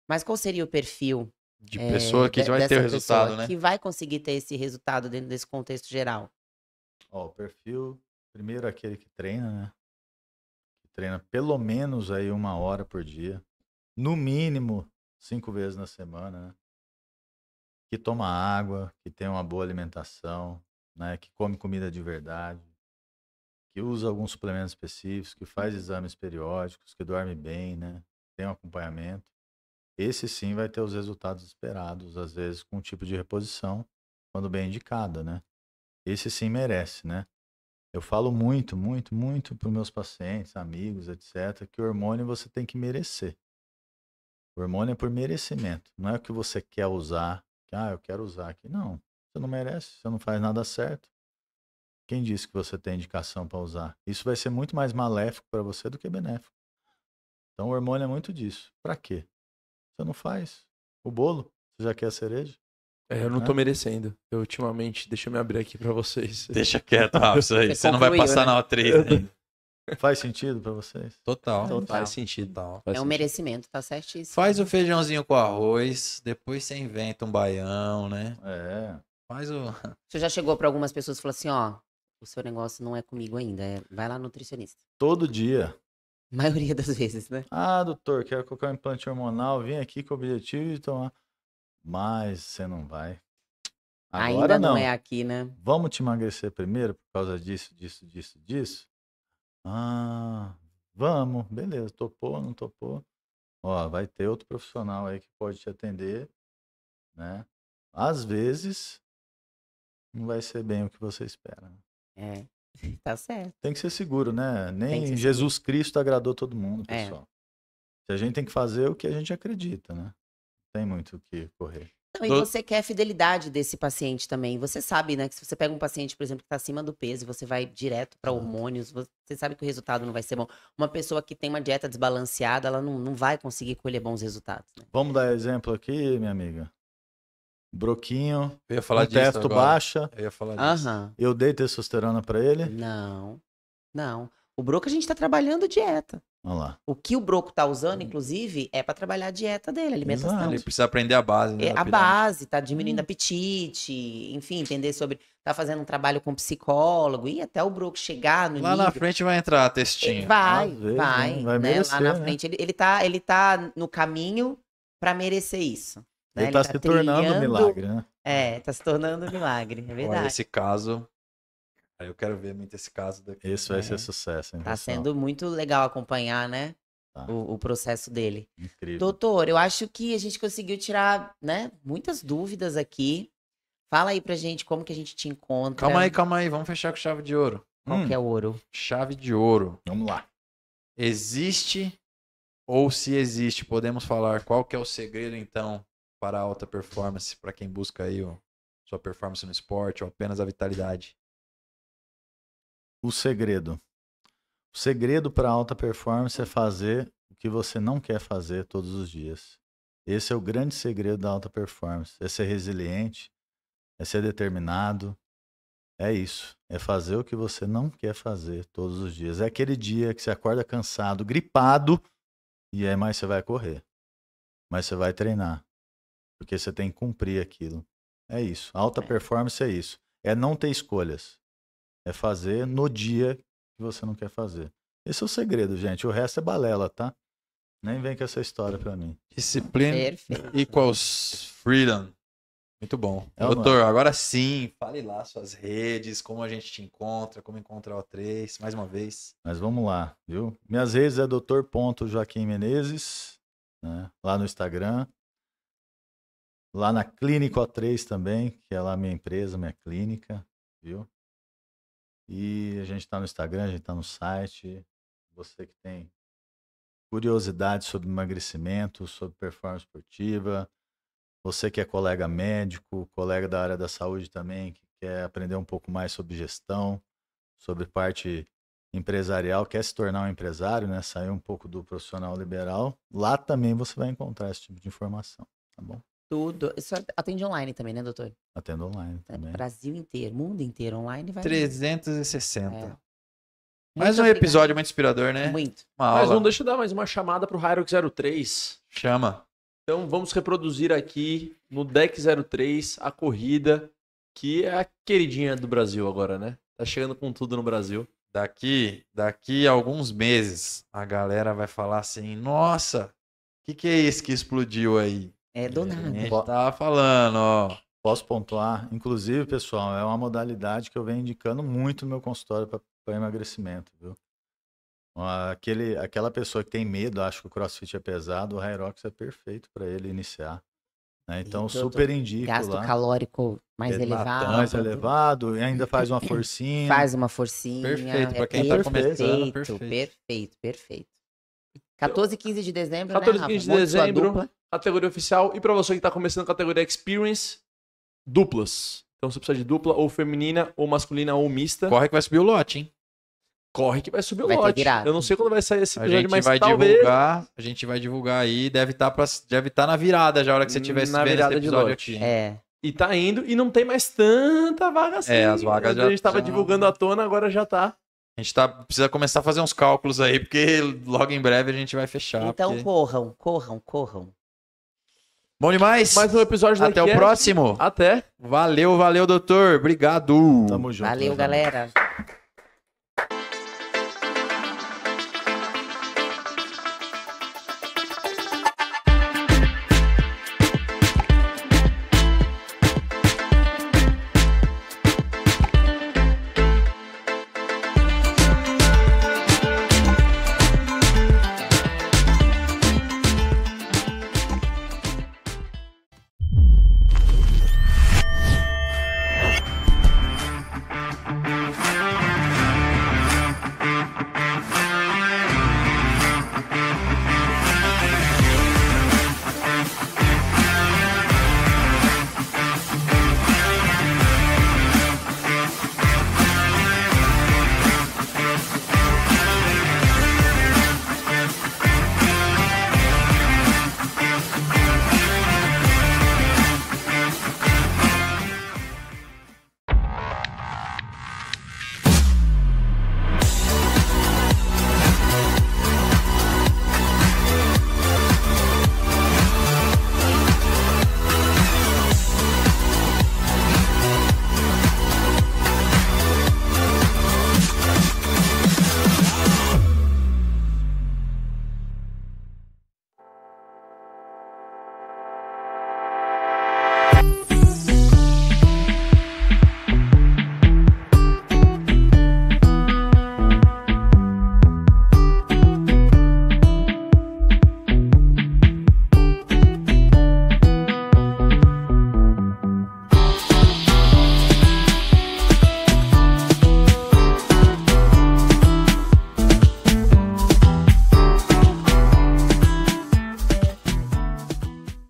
Mas qual seria o perfil De é, pessoa que de- vai ter o resultado, pessoa né? Que vai conseguir ter esse resultado dentro desse contexto geral. Ó, o perfil, primeiro aquele que treina, né? Que treina pelo menos aí uma hora por dia. No mínimo, cinco vezes na semana, né? Que toma água, que tem uma boa alimentação, né? Que come comida de verdade, que usa alguns suplementos específicos, que faz exames periódicos, que dorme bem, né? Tem um acompanhamento. Esse sim vai ter os resultados esperados, às vezes com um tipo de reposição, quando bem indicada, né? esse sim merece, né? Eu falo muito, muito, muito para meus pacientes, amigos, etc., que o hormônio você tem que merecer. O hormônio é por merecimento. Não é o que você quer usar, que, ah, eu quero usar aqui. Não, você não merece, você não faz nada certo. Quem disse que você tem indicação para usar? Isso vai ser muito mais maléfico para você do que benéfico. Então o hormônio é muito disso. Para quê? Você não faz. O bolo, você já quer a cereja? É, eu não tô merecendo. Eu, ultimamente, deixa eu me abrir aqui pra vocês. Deixa quieto, Rafa, isso aí. Você Você não vai passar né? na O3 ainda. Faz sentido para vocês? Total. Total. Faz sentido. Total. Faz é um sentido. merecimento, tá certíssimo. Faz o feijãozinho com arroz, depois você inventa um baião, né? É. Faz o. Você já chegou para algumas pessoas e falou assim, ó, o seu negócio não é comigo ainda, é- vai lá nutricionista. Todo dia. maioria das vezes, né? Ah, doutor, quero colocar um implante hormonal, vim aqui com o objetivo de tomar. Mas você não vai. Agora ainda não. não. é aqui, né? Vamos te emagrecer primeiro por causa disso, disso, disso, disso? Ah, vamos. Beleza, topou, não topou. Ó, vai ter outro profissional aí que pode te atender, né? Às vezes, não vai ser bem o que você espera. É, tá certo. Tem que ser seguro, né? Nem Jesus Cristo agradou todo mundo, É. pessoal. Se a gente tem que fazer o que a gente acredita, né? Tem muito o que correr. Não, e você quer a fidelidade desse paciente também. Você sabe, né, que se você pega um paciente, por exemplo, que está acima do peso e você vai direto para hormônios, você sabe que o resultado não vai ser bom. Uma pessoa que tem uma dieta desbalanceada, ela não, não vai conseguir colher bons resultados. Né? Vamos dar exemplo aqui, minha amiga. Broquinho, Eu ia falar um disso. testo agora. baixa. Eu ia falar disso. Eu dei testosterona pra ele. Não. Não. O broco a gente está trabalhando dieta. Olha. O que o broco tá usando, inclusive, é para trabalhar a dieta dele, a alimentação. Exato. Ele precisa aprender a base, né? É, a base, tá Hum. diminuindo apetite, enfim, entender sobre. Tá fazendo um trabalho com psicólogo e até o broco chegar no Lá na nível. frente vai entrar textinho. Vai, vezes, vai, né? Vai né? Lá merecer, na né? frente. Ele, ele, tá, ele tá no caminho para merecer isso. né? Ele tá se tornando um trilhando- milagre, né? É, tá se tornando um milagre, é Olha, verdade. esse caso. Aí eu quero ver muito esse caso daqui. Esse vai É. ser sucesso, hein, Tá pessoal? sendo muito legal acompanhar, né? Tá. O, o processo dele. incrível. Doutor, eu acho que a gente conseguiu tirar, né, muitas dúvidas aqui. Fala aí pra gente como que a gente te encontra. Calma aí, calma aí. Vamos fechar com chave de ouro. Qual Hum. que é o ouro? Chave de ouro. Vamos lá. Existe ou se existe, podemos falar qual que é o segredo então para a alta performance, para quem busca aí ó, sua performance no esporte ou apenas a vitalidade? O segredo. O segredo para alta performance é fazer o que você não quer fazer todos os dias. Esse é o grande segredo da alta performance. É ser resiliente, é ser determinado. É isso. É fazer o que você não quer fazer todos os dias. É aquele dia que você acorda cansado, gripado, e aí mais você vai correr. Mas você vai treinar. Porque você tem que cumprir aquilo. É isso. Alta É. performance é isso. É não ter escolhas. É fazer no dia que você não quer fazer. Esse é o segredo, gente. O resto é balela, tá? Nem vem com essa história pra mim. Disciplina Perfeito. equals freedom. Muito bom. É uma- Doutor, agora sim, fale lá suas redes, como a gente te encontra, como encontrar o 3, mais uma vez. Mas vamos lá, viu? Minhas redes é. Joaquim Menezes, né? lá no Instagram. Lá na Clínico A3 também, que é lá minha empresa, minha clínica, viu? E a gente está no Instagram, a gente está no site. Você que tem curiosidade sobre emagrecimento, sobre performance esportiva, Você que é colega médico, colega da área da saúde também, que quer aprender um pouco mais sobre gestão, sobre parte empresarial, quer se tornar um empresário, né? Sair um pouco do profissional liberal, lá também você vai encontrar esse tipo de informação, tá bom? Tudo. Isso atende online também, né, doutor? Atendo online É, também. Brasil inteiro, mundo inteiro online vai. 360. É. Mais Muito um obrigada. episódio muito inspirador, né? Muito. Uma aula. um, deixa eu dar mais uma chamada pro Hyrux 03. Chama. Então vamos reproduzir aqui no Deck 03 a corrida, que é a queridinha do Brasil agora, né? Tá chegando com tudo no Brasil. Daqui, daqui a alguns meses, a galera vai falar assim: Nossa, o que, que é isso que explodiu aí? É do A nada. gente tava falando, ó. Posso pontuar? Inclusive, pessoal, é uma modalidade que eu venho indicando muito no meu consultório para emagrecimento, viu? Aquele, aquela pessoa que tem medo, acha que o crossfit é pesado, o Hyrox é perfeito para ele iniciar. né? Então, doutor, super indico Gasto lá. calórico mais Exato, elevado. Mais elevado, e ainda faz uma forcinha. Faz uma forcinha. Perfeito, pra é quem tá perfeito, começando, perfeito, perfeito. perfeito, perfeito. 14 e 15 de dezembro, 14 e né, 15 de dezembro. dupla. Categoria oficial. E pra você que tá começando a categoria Experience, duplas. Então você precisa de dupla ou feminina, ou masculina, ou mista. Corre que vai subir o lote, hein? Corre que vai subir o Vai lote. Eu não sei quando vai sair esse A episódio, gente mas vai talvez divulgar, a gente vai divulgar aí, deve estar tá deve tá na virada já a hora que você tiver Na virada esse de episódio lote. aqui. É. E tá indo e não tem mais tanta vaga assim. É, as vagas já A gente tava já- divulgando à tona, agora já tá. A gente tá, precisa começar a fazer uns cálculos aí, porque logo em breve a gente vai fechar. Então porque- corram, corram, corram. Bom demais? Mais um episódio da Até o Cast. próximo. Até. Valeu, valeu, doutor. Obrigado. Tamo junto. Valeu, galera.